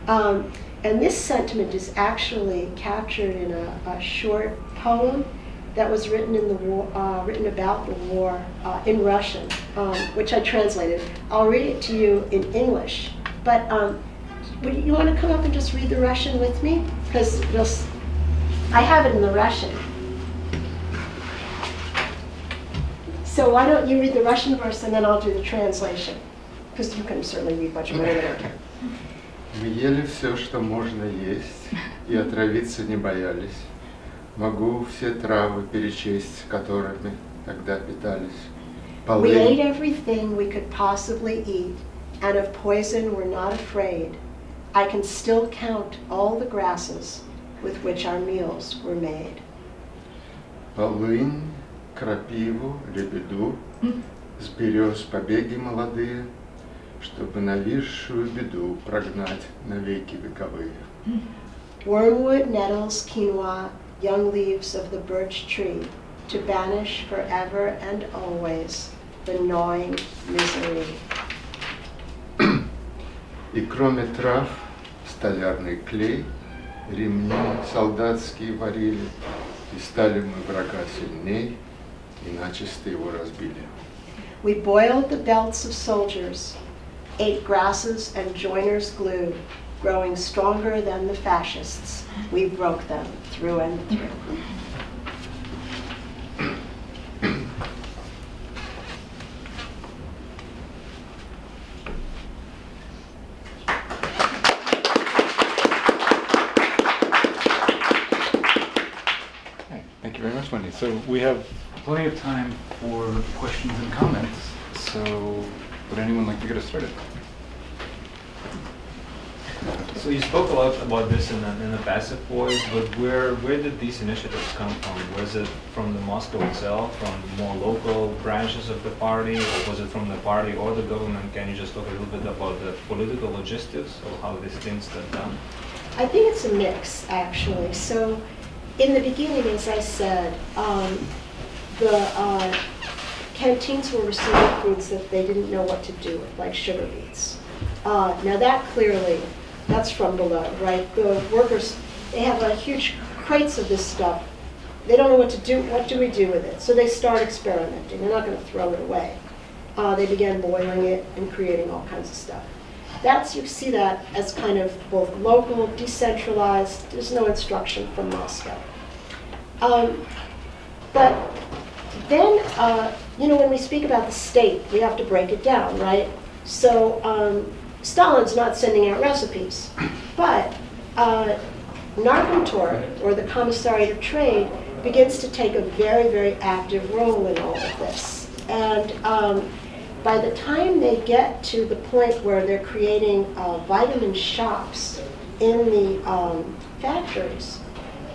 Um, and this sentiment is actually captured in a, a short poem that was written in the war, uh, written about the war uh, in Russian, um, which I translated. I'll read it to you in English, but um, would you want to come up and just read the Russian with me? Because I have it in the Russian. So why don't you read the Russian verse and then I'll do the translation, because you can certainly read much better than I can. Мы ели все, что можно есть, и отравиться не боялись. Могу все травы перечесть, которыми тогда питались. We ate everything we could possibly eat, and of poison we're not afraid. I can still count all the grasses with which our meals were made. Полынь, крапиву, лебеду, с берез побеги молодые, чтобы нависшую беду прогнать навеки вековые. Wormwood, nettles, quinoa, young leaves of the birch tree to banish forever and always the gnawing misery. И кроме трав, столярный клей, ремни солдатские варили, и стали мы врага сильней, и начисто его разбили. We boiled the belts of soldiers, ate grasses and joiner's glue, growing stronger than the fascists. We broke them through and through. We have plenty of time for questions and comments. So would anyone like to get us started? So you spoke a lot about this in the, in the passive voice, but where where did these initiatives come from? Was it from the Moscow itself, from more local branches of the party, or was it from the party or the government? Can you just talk a little bit about the political logistics of how these things got done? I think it's a mix, actually. So, in the beginning, as I said, um, the uh, canteens were receiving foods that they didn't know what to do with, like sugar beets. Uh, now, that clearly, that's from below, right? The workers, they have a huge crates of this stuff. They don't know what to do. What do we do with it? So they start experimenting. They're not going to throw it away. Uh, they began boiling it and creating all kinds of stuff. That's, you see that as kind of both local, decentralized, there's no instruction from Moscow. Um, but then, uh, you know, when we speak about the state, we have to break it down, right? So um, Stalin's not sending out recipes, but uh, Narkomtorg, or the Commissariat of Trade, begins to take a very, very active role in all of this. And um, by the time they get to the point where they're creating uh, vitamin shops in the um, factories,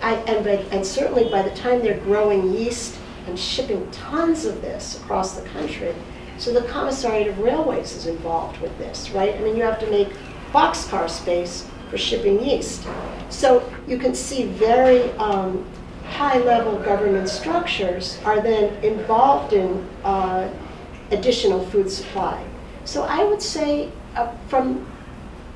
I, and, by, and certainly by the time they're growing yeast and shipping tons of this across the country, so the Commissariat of Railways is involved with this, right? I mean, you have to make boxcar space for shipping yeast. So you can see very um, high-level government structures are then involved in uh, additional food supply. So I would say uh, from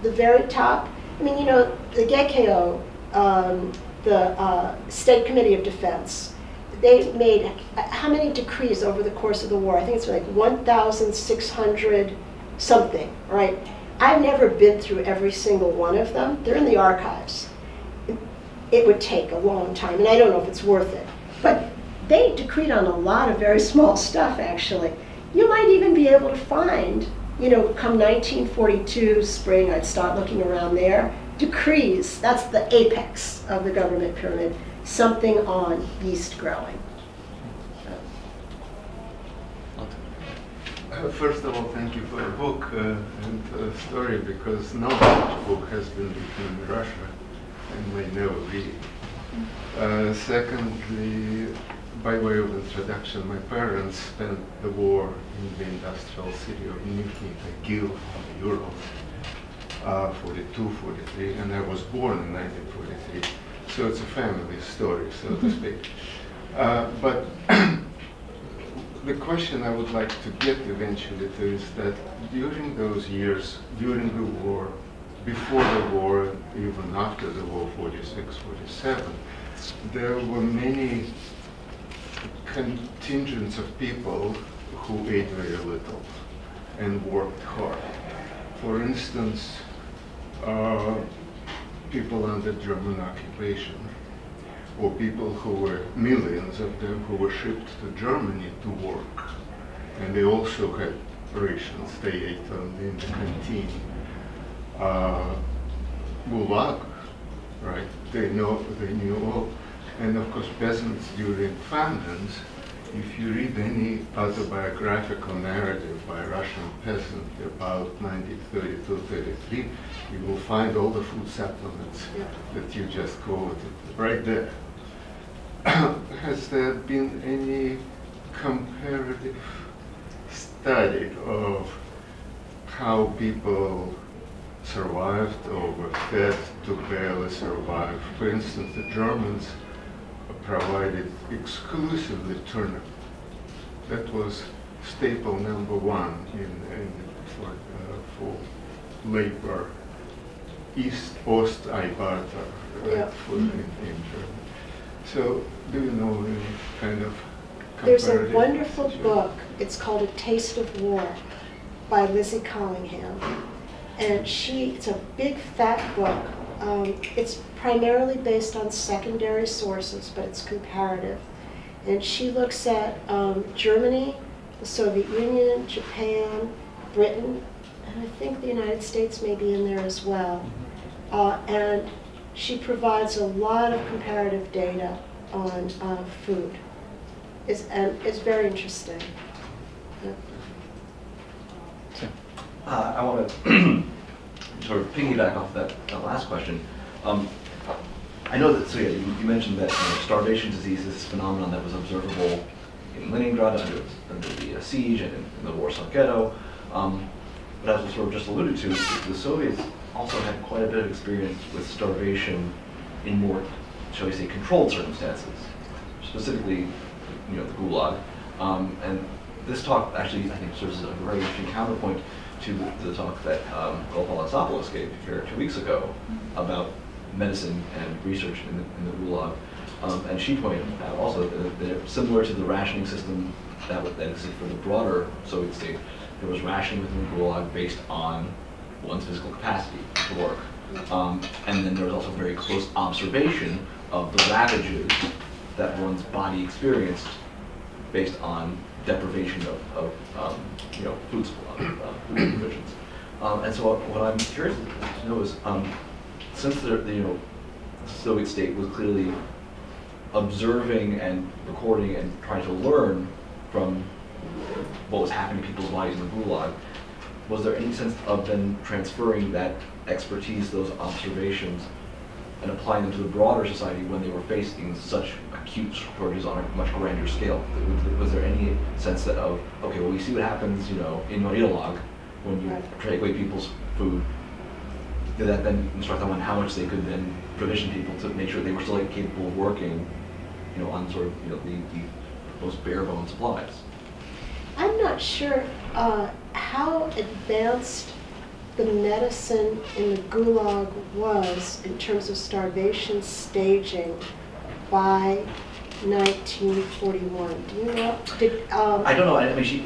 the very top, I mean, you know, the GKO, um, the uh, State Committee of Defense, they made how many decrees over the course of the war? I think it's like 1,600 something, right? I've never been through every single one of them. They're in the archives. It would take a long time, and I don't know if it's worth it. But they decreed on a lot of very small stuff, actually. You might even be able to find, you know, come 1942 spring, I'd start looking around there, decrees, that's the apex of the government pyramid, something on yeast growing. Uh, First of all, thank you for the book uh, and uh, story because no such book has been written in Russia and may never be. Uh, secondly, by way of introduction, my parents spent the war in the industrial city of Nizhny Tagil on the Urals, uh, 42, 43, and I was born in 1943. So it's a family story, so to speak. Uh, but the question I would like to get eventually to is that during those years, during the war, before the war, even after the war, 46, 47, there were many contingents of people who ate very little and worked hard. For instance, uh, people under German occupation, or people who were, millions of them, who were shipped to Germany to work. And they also had rations, they ate in the canteen. Uh, Gulag, right, they know, they knew all. And of course, peasants during famines, if you read any autobiographical narrative by a Russian peasant about 1932-33, you will find all the food supplements that you just quoted right there. Has there been any comparative study of how people survived or were fed to barely survive? For instance, the Germans provided exclusively turnip. That was staple number one in, in for, uh, for labor. East Ostarbeiter, right, Yeah. for in, in German. So, do you know any kind of There's a wonderful situation? book, it's called A Taste of War by Lizzie Collingham. And she, it's a big fat book. Um, it's primarily based on secondary sources, but it's comparative. And she looks at um, Germany, the Soviet Union, Japan, Britain, and I think the United States may be in there as well. Uh, and she provides a lot of comparative data on uh, food. It's, and it's very interesting. Yeah. Uh, I want to sort of piggyback off that, that last question. Um, I know that, so yeah, you, you mentioned that you know, starvation disease is this phenomenon that was observable in Leningrad under, under the uh, siege and in, in the Warsaw Ghetto. Um, but as was sort of just alluded to, the, Soviets also had quite a bit of experience with starvation in more, shall we say, controlled circumstances, specifically, you know, the Gulag. Um, and this talk actually, I think, serves as a very interesting counterpoint to the, talk that um, Golfo Alexopoulos gave here two weeks ago about medicine and research in the, in the Gulag. Um, and she pointed out also that similar to the rationing system that, would- that existed for the broader Soviet state. There was rationing within the Gulag based on one's physical capacity to work. Um, and then there was also very close observation of the ravages that one's body experienced based on deprivation of, of um, you know, food uh, food provisions. Um, and so what I'm curious to know is, um, since the, the, you know, Soviet state was clearly observing and recording and trying to learn from what was happening to people's bodies in the Gulag, was there any sense of then transferring that expertise, those observations, and applying them to the broader society when they were facing such acute shortages on a much grander scale? Was- there any sense that of, okay, well, we see what happens, you know, in Marialag when you Right. take away people's food, did that then instruct them on how much they could then provision people to make sure they were still capable of working, you know, on sort of, you know, the, the most bare bone supplies? I'm not sure uh, how advanced the medicine in the Gulag was in terms of starvation staging by 1941. Do you know? Did, um, I don't know, I I mean, she,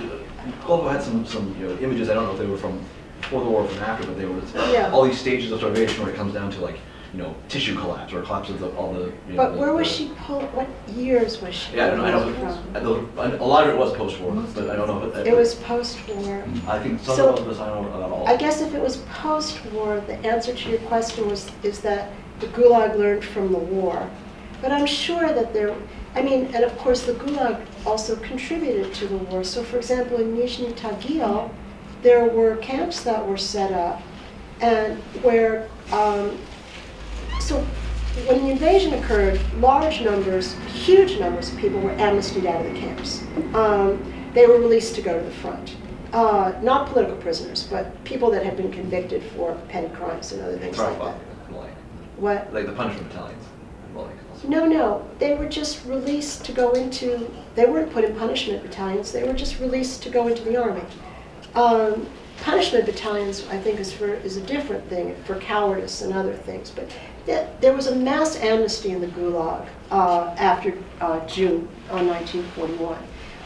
Golfo had some, some, you know, images, I don't know if they were from before the war or from after, but they were Yeah. all these stages of starvation where it comes down to like, you know, tissue collapse or collapse of the, all the, you know. But the- where was the- she, po- what years was she? Yeah, I don't know, I know, from? I know- a lot of it was post-war, but I don't know. if It was post-war. I think some So- of it I don't know about all. I guess if it was post-war, the answer to your question was, is that the Gulag learned from the war. But I'm sure that there, I mean, and of course, the Gulag also contributed to the war. So for example, in Nizhny Tagil, there were camps that were set up and where, um, so when the invasion occurred, large numbers, huge numbers of people were amnestied out of the camps. Um, they were released to go to the front. Uh, not political prisoners, but people that had been convicted for petty crimes and other things like that. like, What? like the punishment battalions and the like. also. No, no, they were just released to go into, they weren't put in punishment battalions, they were just released to go into the army. Um, punishment battalions, I think, is for, is a different thing, for cowardice and other things, but th- there was a mass amnesty in the Gulag uh, after uh, June of 1941.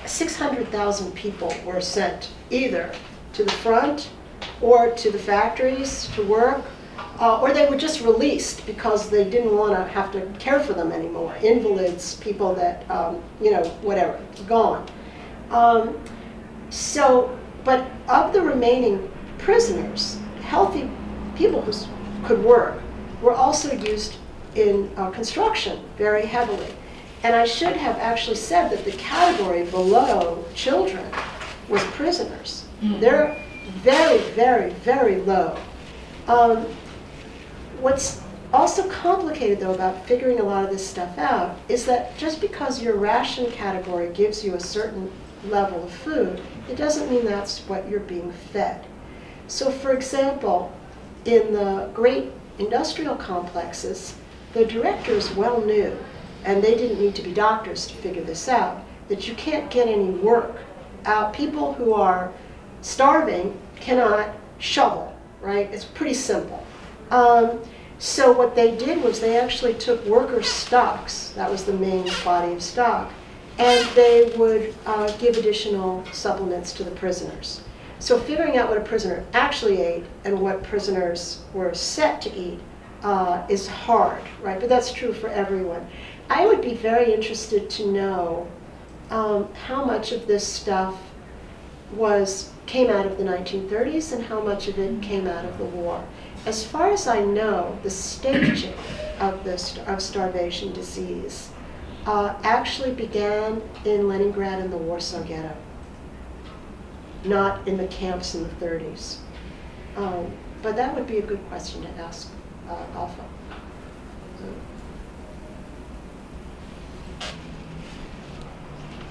600,000 people were sent either to the front or to the factories to work, uh, or they were just released because they didn't want to have to care for them anymore. Invalids, people that, um, you know, whatever, gone. Um, so, but of the remaining prisoners, healthy people who could work were also used in uh, construction very heavily. And I should have actually said that the category below children was prisoners. They're very, very, very low. Um, What's also complicated, though, about figuring a lot of this stuff out is that just because your ration category gives you a certain level of food, it doesn't mean that's what you're being fed. So, for example, in the great industrial complexes, the directors well knew, and they didn't need to be doctors to figure this out, that you can't get any work out. People who are starving cannot shovel, right? It's pretty simple. Um, so what they did was they actually took workers' stocks, that was the main body of stock, and they would uh, give additional supplements to the prisoners. So figuring out what a prisoner actually ate and what prisoners were set to eat uh, is hard, right? But that's true for everyone. I would be very interested to know um, how much of this stuff was came out of the 1930s and how much of it came out of the war. As far as I know, the staging of this of starvation disease uh, actually began in Leningrad and the Warsaw Ghetto, not in the camps in the 30s. Um, But that would be a good question to ask uh, Golfo.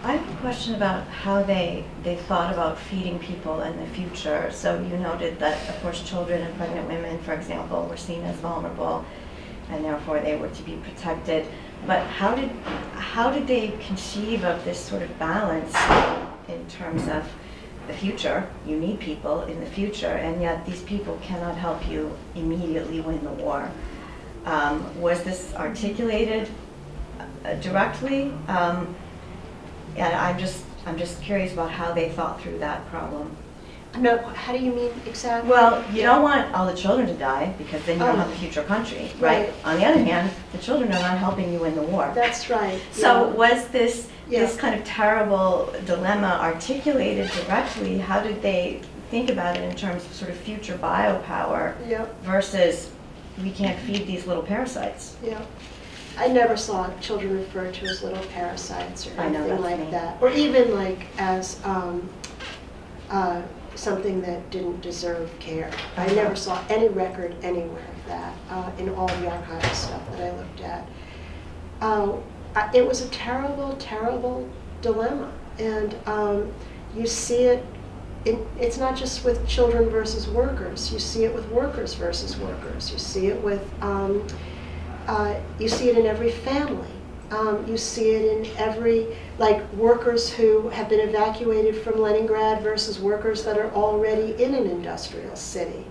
I have a question about how they, they thought about feeding people in the future. So you noted that, of course, children and pregnant women, for example, were seen as vulnerable, and therefore they were to be protected. But how did, how did they conceive of this sort of balance in terms of the future? You need people in the future, and yet these people cannot help you immediately win the war. Um, was this articulated uh, directly? Um, and I'm just, I'm just curious about how they thought through that problem. No, how do you mean exactly? Well, you don't want all the children to die, because then you don't Oh. have a future country, Right. right? On the other hand, the children are not helping you win the war. That's right. So yeah. was this, this kind of terrible dilemma articulated directly? How did they think about it in terms of sort of future biopower versus we can't feed these little parasites? yep. I never saw children referred to as little parasites or I know, anything like me. that. Or even like as um, uh, something that didn't deserve care. I Uh-huh. never saw any record anywhere of that uh, in all the archival stuff that I looked at. Uh, I- It was a terrible, terrible dilemma. And um, you see it, it- it's not just with children versus workers. You see it with workers versus workers. You see it with, um, uh, you see it in every family. Um, You see it in every, like workers who have been evacuated from Leningrad versus workers that are already in an industrial city.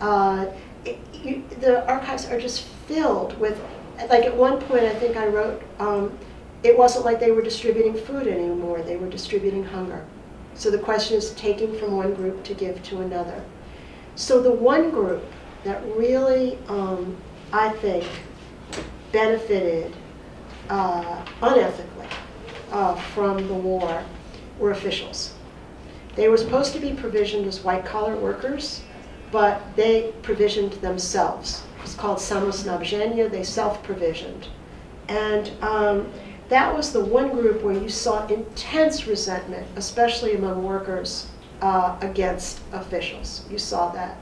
Uh, it- you- The archives are just filled with, like at one point, I think I wrote, um, it wasn't like they were distributing food anymore, they were distributing hunger. So the question is taking from one group to give to another. So the one group that really, um, I think, benefited uh, unethically uh, from the war were officials. They were supposed to be provisioned as white-collar workers, but they provisioned themselves. It's called samosnabzhenie, they self-provisioned. And um, that was the one group where you saw intense resentment, especially among workers, uh, against officials. You saw that.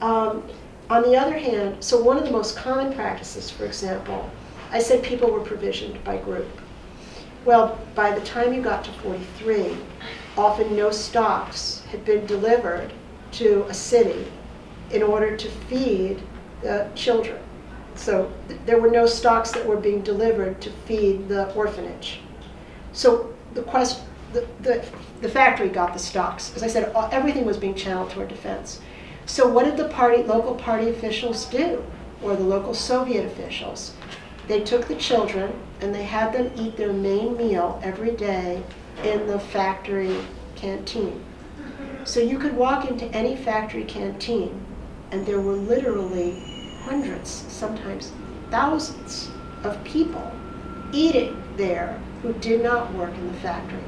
Um, on the other hand, so one of the most common practices, for example, I said people were provisioned by group. Well, by the time you got to 43, often no stocks had been delivered to a city in order to feed the children. So th- there were no stocks that were being delivered to feed the orphanage. So the question, the, the, the factory got the stocks. As I said, everything was being channeled toward defense. So what did the party, local party officials do, or the local Soviet officials? They took the children and they had them eat their main meal every day in the factory canteen. So you could walk into any factory canteen and there were literally hundreds, sometimes thousands of people eating there who did not work in the factory.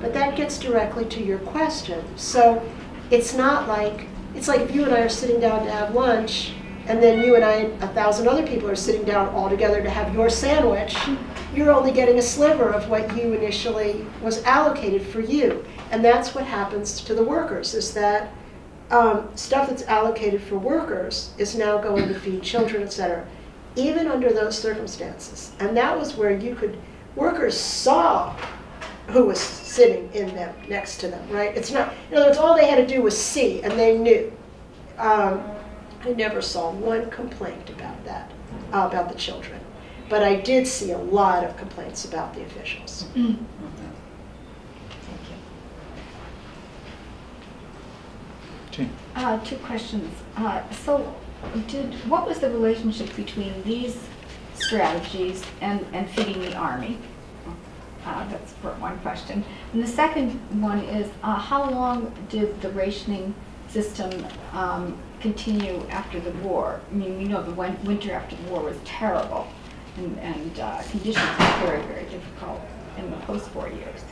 But that gets directly to your question. So it's not like, it's like if you and I are sitting down to have lunch, and then you and I and a thousand other people are sitting down all together to have your sandwich, you're only getting a sliver of what you initially was allocated for you. And that's what happens to the workers, is that um, stuff that's allocated for workers is now going to feed children, et cetera, even under those circumstances. And that was where you could, workers saw who was sitting in them, next to them, right? It's not, in other words, all they had to do was see, and they knew. Um, I never saw one complaint about that, uh, about the children. But I did see a lot of complaints about the officials. Thank you. Jean? Uh, two questions. Uh, so, did, what was the relationship between these strategies and, and feeding the army? Uh, that's for one question. And the second one is, uh, how long did the rationing system um, continue after the war? I mean, we know the win- winter after the war was terrible, and, and uh, conditions were very, very difficult in the post-war years.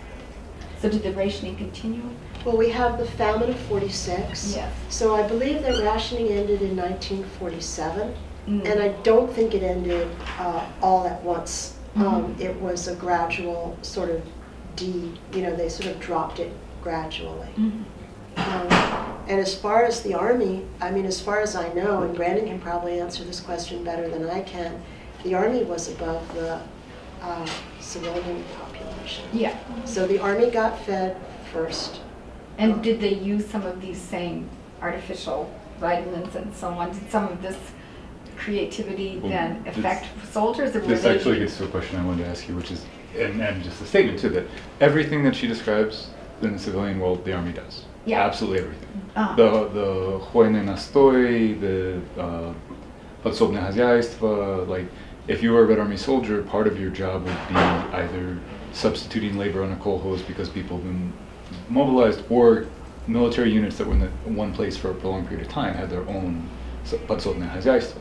So did the rationing continue? Well, we have the famine of 46. Yes. So I believe that rationing ended in 1947, Mm. and I don't think it ended uh, all at once Um, It was a gradual sort of D, you know, they sort of dropped it gradually. Mhm. Um, And as far as the Army, I mean, as far as I know, and Brandon can probably answer this question better than I can, the Army was above the uh, civilian population. Yeah, So the Army got fed first. and did they use some of these same artificial vitamins and so on? Did some of this creativity well, than affect soldiers? this actually gets to a question I wanted to ask you, which is, and, and just a statement too, that everything that she describes in the civilian world, the army does. Yeah. Absolutely everything. Uh-huh. The, the Nastoy, the Подсобное uh, like, if you were a Red Army soldier, part of your job would be either substituting labor on a kolkhoz because people have been mobilized, or military units that were in one place for a prolonged period of time had their own подсобное хозяйство.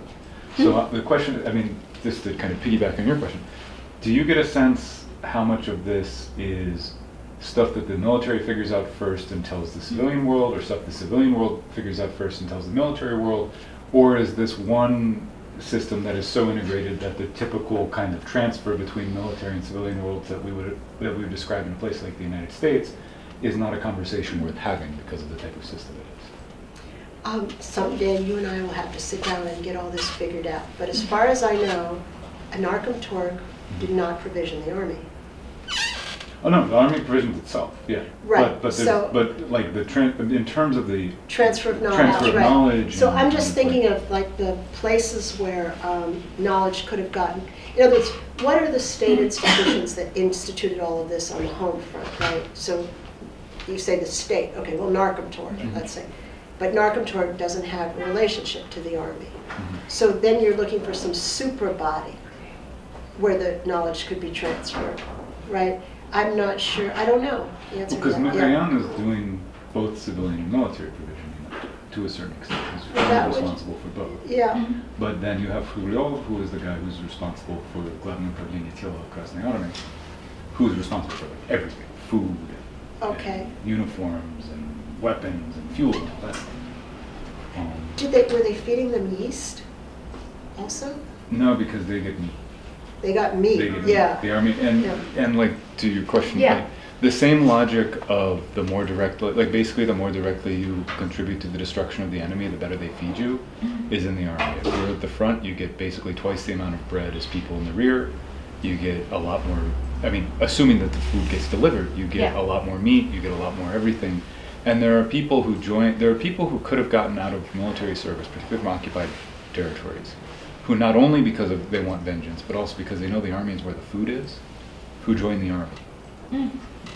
So uh, the question, I mean, just to kind of piggyback on your question, do you get a sense how much of this is stuff that the military figures out first and tells the civilian world, or stuff the civilian world figures out first and tells the military world, or is this one system that is so integrated that the typical kind of transfer between military and civilian worlds that we would that we would describe in a place like the United States is not a conversation worth having because of the type of system? Um, Someday you and I will have to sit down and get all this figured out. But as far as I know, Narkomtorg did not provision the Army. Oh no, the army provisions itself, yeah. Right, But, but, so- but like the in terms of the Transfer of knowledge, Transfer of right. knowledge So I'm just thinking of like the places where um, knowledge could have gotten, in other words, what are the state institutions that instituted all of this on the home front, right? So you say the state, okay, well, Narkomtorg, Mhm. let's say. But Narkomtorg doesn't have a relationship to the Army. Mm-hmm. So then you're looking for some super body where the knowledge could be transferred, right? I'm not sure. I don't know because to is doing both civilian and military provision to a certain extent. He's well, responsible for both. Yeah. Mm-hmm. But then you have Khrulev, who is the guy who's responsible for Glavin Pavlinitila of the Army, who's responsible for like, everything food, okay. uniforms, weapons, and fuel, and all that. Um, Did they, were they feeding them yeast also? no, because they get meat. They got meat, They get meat. yeah. The army, and, Yeah. and like, to your question, Yeah. like, the same logic of the more directly, like basically the more directly you contribute to the destruction of the enemy, the better they feed you, is in the army. If you're at the front, you get basically twice the amount of bread as people in the rear. You get a lot more, I mean, assuming that the food gets delivered, you get Yeah. a lot more meat, you get a lot more everything. And there are people who join, there are people who could have gotten out of military service, particularly from occupied territories, who not only because of they want vengeance, but also because they know the army is where the food is, who join the army hmm.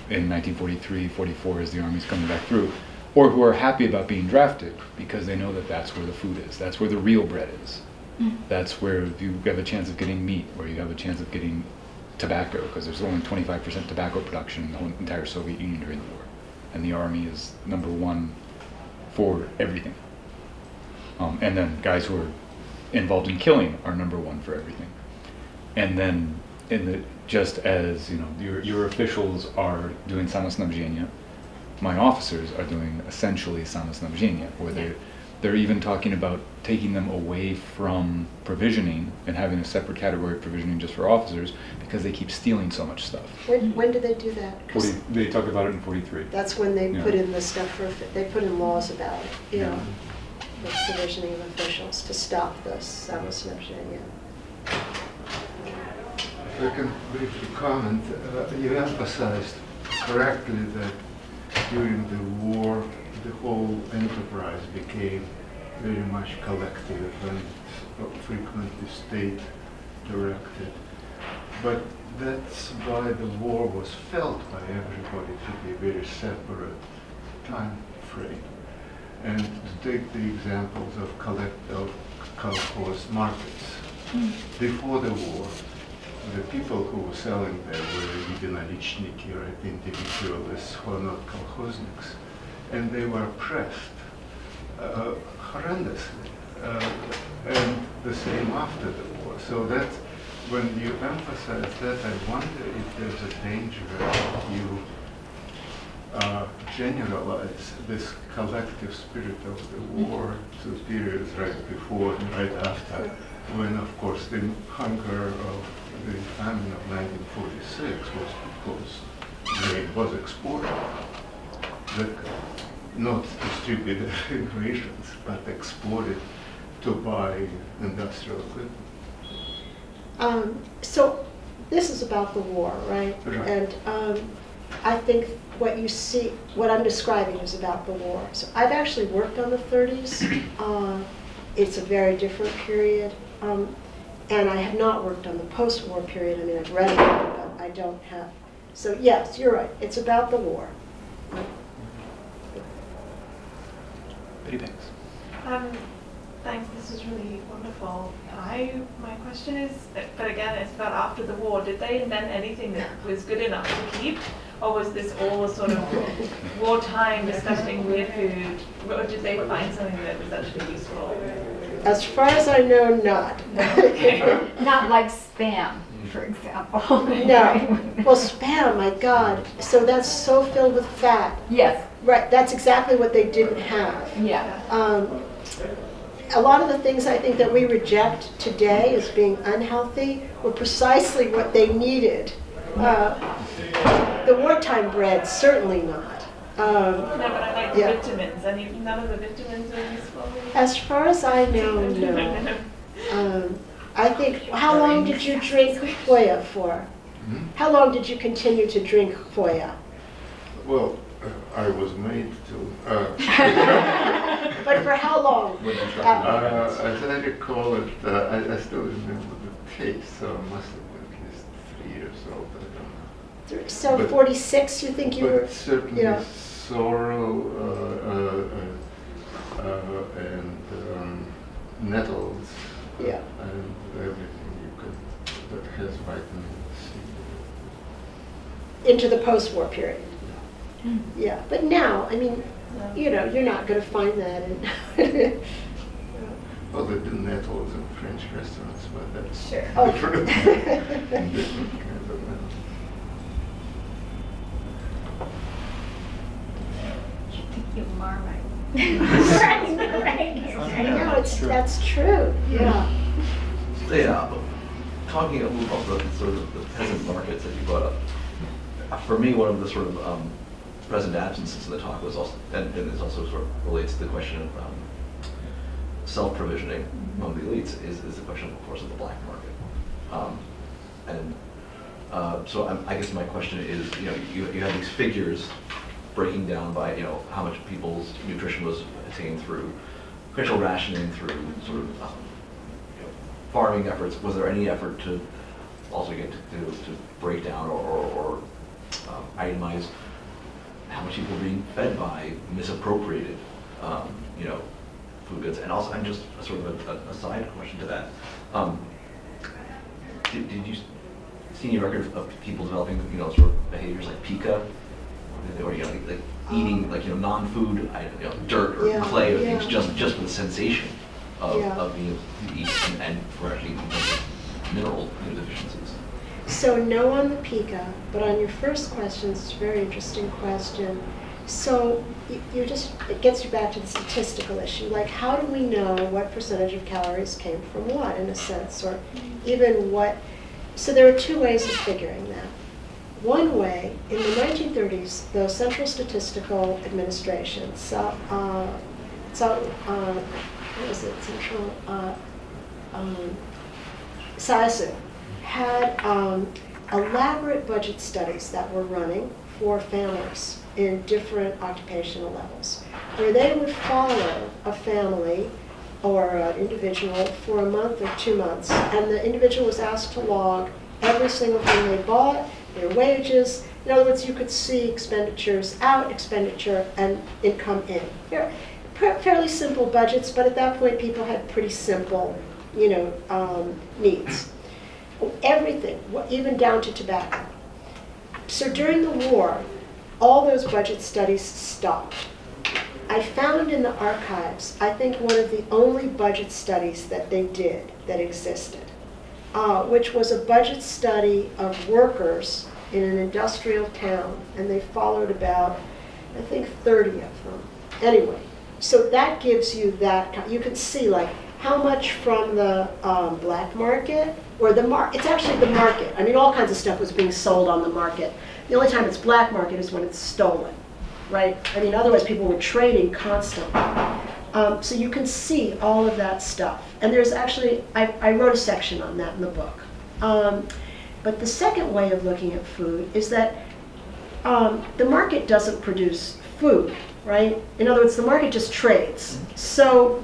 in 1943, 44 as the army's coming back through, or who are happy about being drafted because they know that that's where the food is, that's where the real bread is. Hmm. That's where you have a chance of getting meat, where you have a chance of getting tobacco, because there's only 25% tobacco production in the whole entire Soviet Union during the war. And the army is number one for everything. Um, and then guys who are involved in killing are number one for everything. And then in the just as you know your your officials are doing samosnabzhenia, my officers are doing essentially samosnabzhenia, where they they're even talking about taking them away from provisioning and having a separate category of provisioning just for officers because they keep stealing so much stuff. When, when did they do that? 'Cause 40, they talk about it in 43. That's when they Yeah. put in the stuff for, they put in laws about it, you know, the provisioning of officials to stop this, that was yeah. If I can briefly comment, uh, you emphasized correctly that during the war, the whole enterprise became very much collective and frequently state directed. But that's why the war was felt by everybody to be a very separate time frame. And to take the examples of kolkhoz markets. Mm. Before the war, the people who were selling there were either individualists who are not kolkhozniks and they were oppressed uh, horrendously, uh, and the same after the war. So that when you emphasize that, I wonder if there's a danger that you uh, generalize this collective spirit of the war to periods right before and right after, when, of course, the hunger of the famine of 1946 was because grain was exported. The, not distributed in rations, but exported to buy industrial equipment. Um, So this is about the war, right? Right. And um, I think what you see, what I'm describing is about the war. So I've actually worked on the 30s. Uh, It's a very different period. Um, And I have not worked on the post-war period. I mean, I've read about it, but I don't have. So yes, you're right. It's about the war. Um, thanks, this was really wonderful. I, my question is, but again, it's about after the war, did they invent anything that was good enough to keep? Or was this all sort of wartime disgusting weird food? Or did they find something that was actually useful? As far as I know, not. Not like spam, for example. No. Well, spam, my God. So that's so filled with fat. Yes, Right, that's exactly what they didn't have. yeah. Um, A lot of the things I think that we reject today as being unhealthy were precisely what they needed. Uh, The wartime bread, certainly not. Um, No, but I like the Yeah. vitamins. Any, none of the vitamins are useful? As far as I know, no. Um, I think, how long did you drink khvoya for? Hmm? How long did you continue to drink khvoya? Well, I was made to. Uh, But for how long? When you start Uh, uh, as I recall it, uh, I, I still remember the taste, so it must have been at least three years old. I don't know. So But- 46, you think you were? But certainly yeah. sorrel uh, uh, uh, uh, and um, nettles uh, Yeah. and everything you can that has vitamin C. into the post-war period. Yeah, but now, I mean, you know, you're not going to find that in. Well, they do nettles in French restaurants, but that's Sure. Oh. different. different kind of nettle. You think you Marmite. Right, right, right. no, it's that's true. Yeah. Yeah, talking a little about the sort of the peasant markets that you brought up. uh, For me, one of the sort of um, present absences in the talk was also, and, and this also sort of relates to the question of um, self-provisioning among the elites, is, is the question, of course, of the black market. Um, and uh, so I'm, I guess my question is, you know, you, you have these figures breaking down by, you know, how much people's nutrition was attained through nutritional rationing, through sort of um, you know, farming efforts, was there any effort to also get to, to, to break down or, or, or um, itemize how much people are being fed by misappropriated, um, you know, food goods? And also, and just a sort of a, a side question to that. Um, did, did you see any record of- people developing, you know, sort of behaviors like pica? Or, you know, like, like eating, like, you know, non-food, you know, dirt or Yeah, clay or things, just, just for the sensation of, Yeah. of being able to eat and, and for actually mineral deficiencies. So no on the PICA, but on your first question, it's a very interesting question. So you- just, it gets you back to the statistical issue, like how do we know what percentage of calories came from what in a sense, or even what, so there are two ways of figuring that. One way, in the 1930s, the Central Statistical Administration, so, uh, so, uh, what is it, Central, uh, um, SASU had um, elaborate budget studies that were running for families in different occupational levels, where they would follow a family or an individual for a month or two months, and the individual was asked to log every single thing they bought, their wages. In other words, you could see expenditures out, expenditure, and income in. Fairly simple budgets, but at that point, people had pretty simple, you know, um, needs everything, even down to tobacco. So during the war, all those budget studies stopped. I found in the archives, I think one of the only budget studies that they did that existed, uh, which was a budget study of workers in an industrial town, and they followed about I think 30 of them. Anyway, so that gives you that, you can see like how much from the um, black market or the mar, it's actually the market. I mean, all kinds of stuff was being sold on the market. The only time it's black market is when it's stolen, right? I mean, otherwise people were trading constantly. Um, so you can see all of that stuff. And there's actually, I, I wrote a section on that in the book. Um, but the second way of looking at food is that um, the market doesn't produce food, right? In other words, the market just trades. So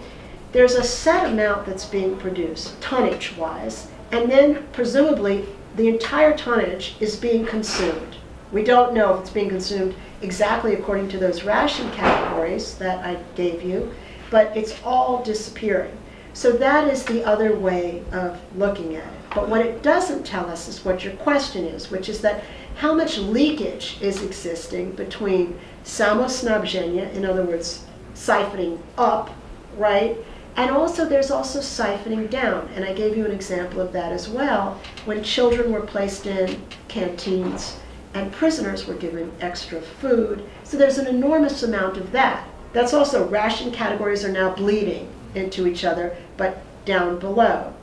there's a set amount that's being produced, tonnage-wise, and then presumably the entire tonnage is being consumed. We don't know if it's being consumed exactly according to those ration categories that I gave you, but it's all disappearing. So that is the other way of looking at it. But what it doesn't tell us is what your question is, which is that how much leakage is existing between samosnabzhenia, in other words, siphoning up, right? And also, there's also siphoning down. And I gave you an example of that as well, when children were placed in canteens and prisoners were given extra food. So there's an enormous amount of that. That's also, ration categories are now bleeding into each other, but down below.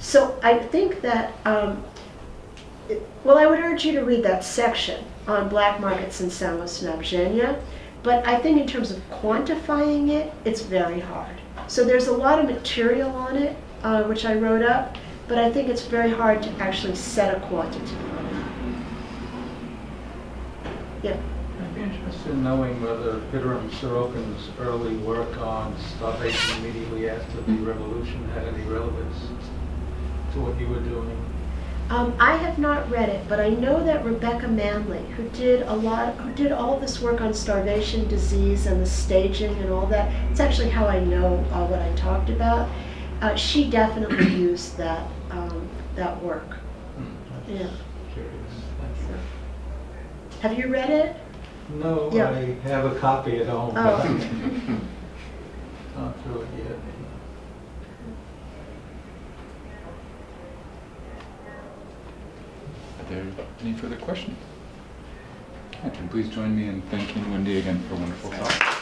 So I think that, um, it- well, I would urge you to read that section on black markets in samosnabzhenia, but I think in terms of quantifying it, it's very hard. So there's a lot of material on it, uh, which I wrote up, but I think it's very hard to actually set a quantity. Yeah. I'd be interested in knowing whether Pitirim Sorokin's early work on starvation immediately after the revolution had any relevance to what you were doing. Um, I have not read it, but I know that Rebecca Manley, who did a lot, who did all this work on starvation disease and the staging and all that, it's actually how I know uh, what I talked about. Uh, she definitely used that, um, that work. Hmm, Yeah. Curious. Thank Have you read it? No, Yeah. I have a copy at home, but Oh. not through it yet. Are there any further questions? Then please join me in thanking Wendy again for a wonderful talk.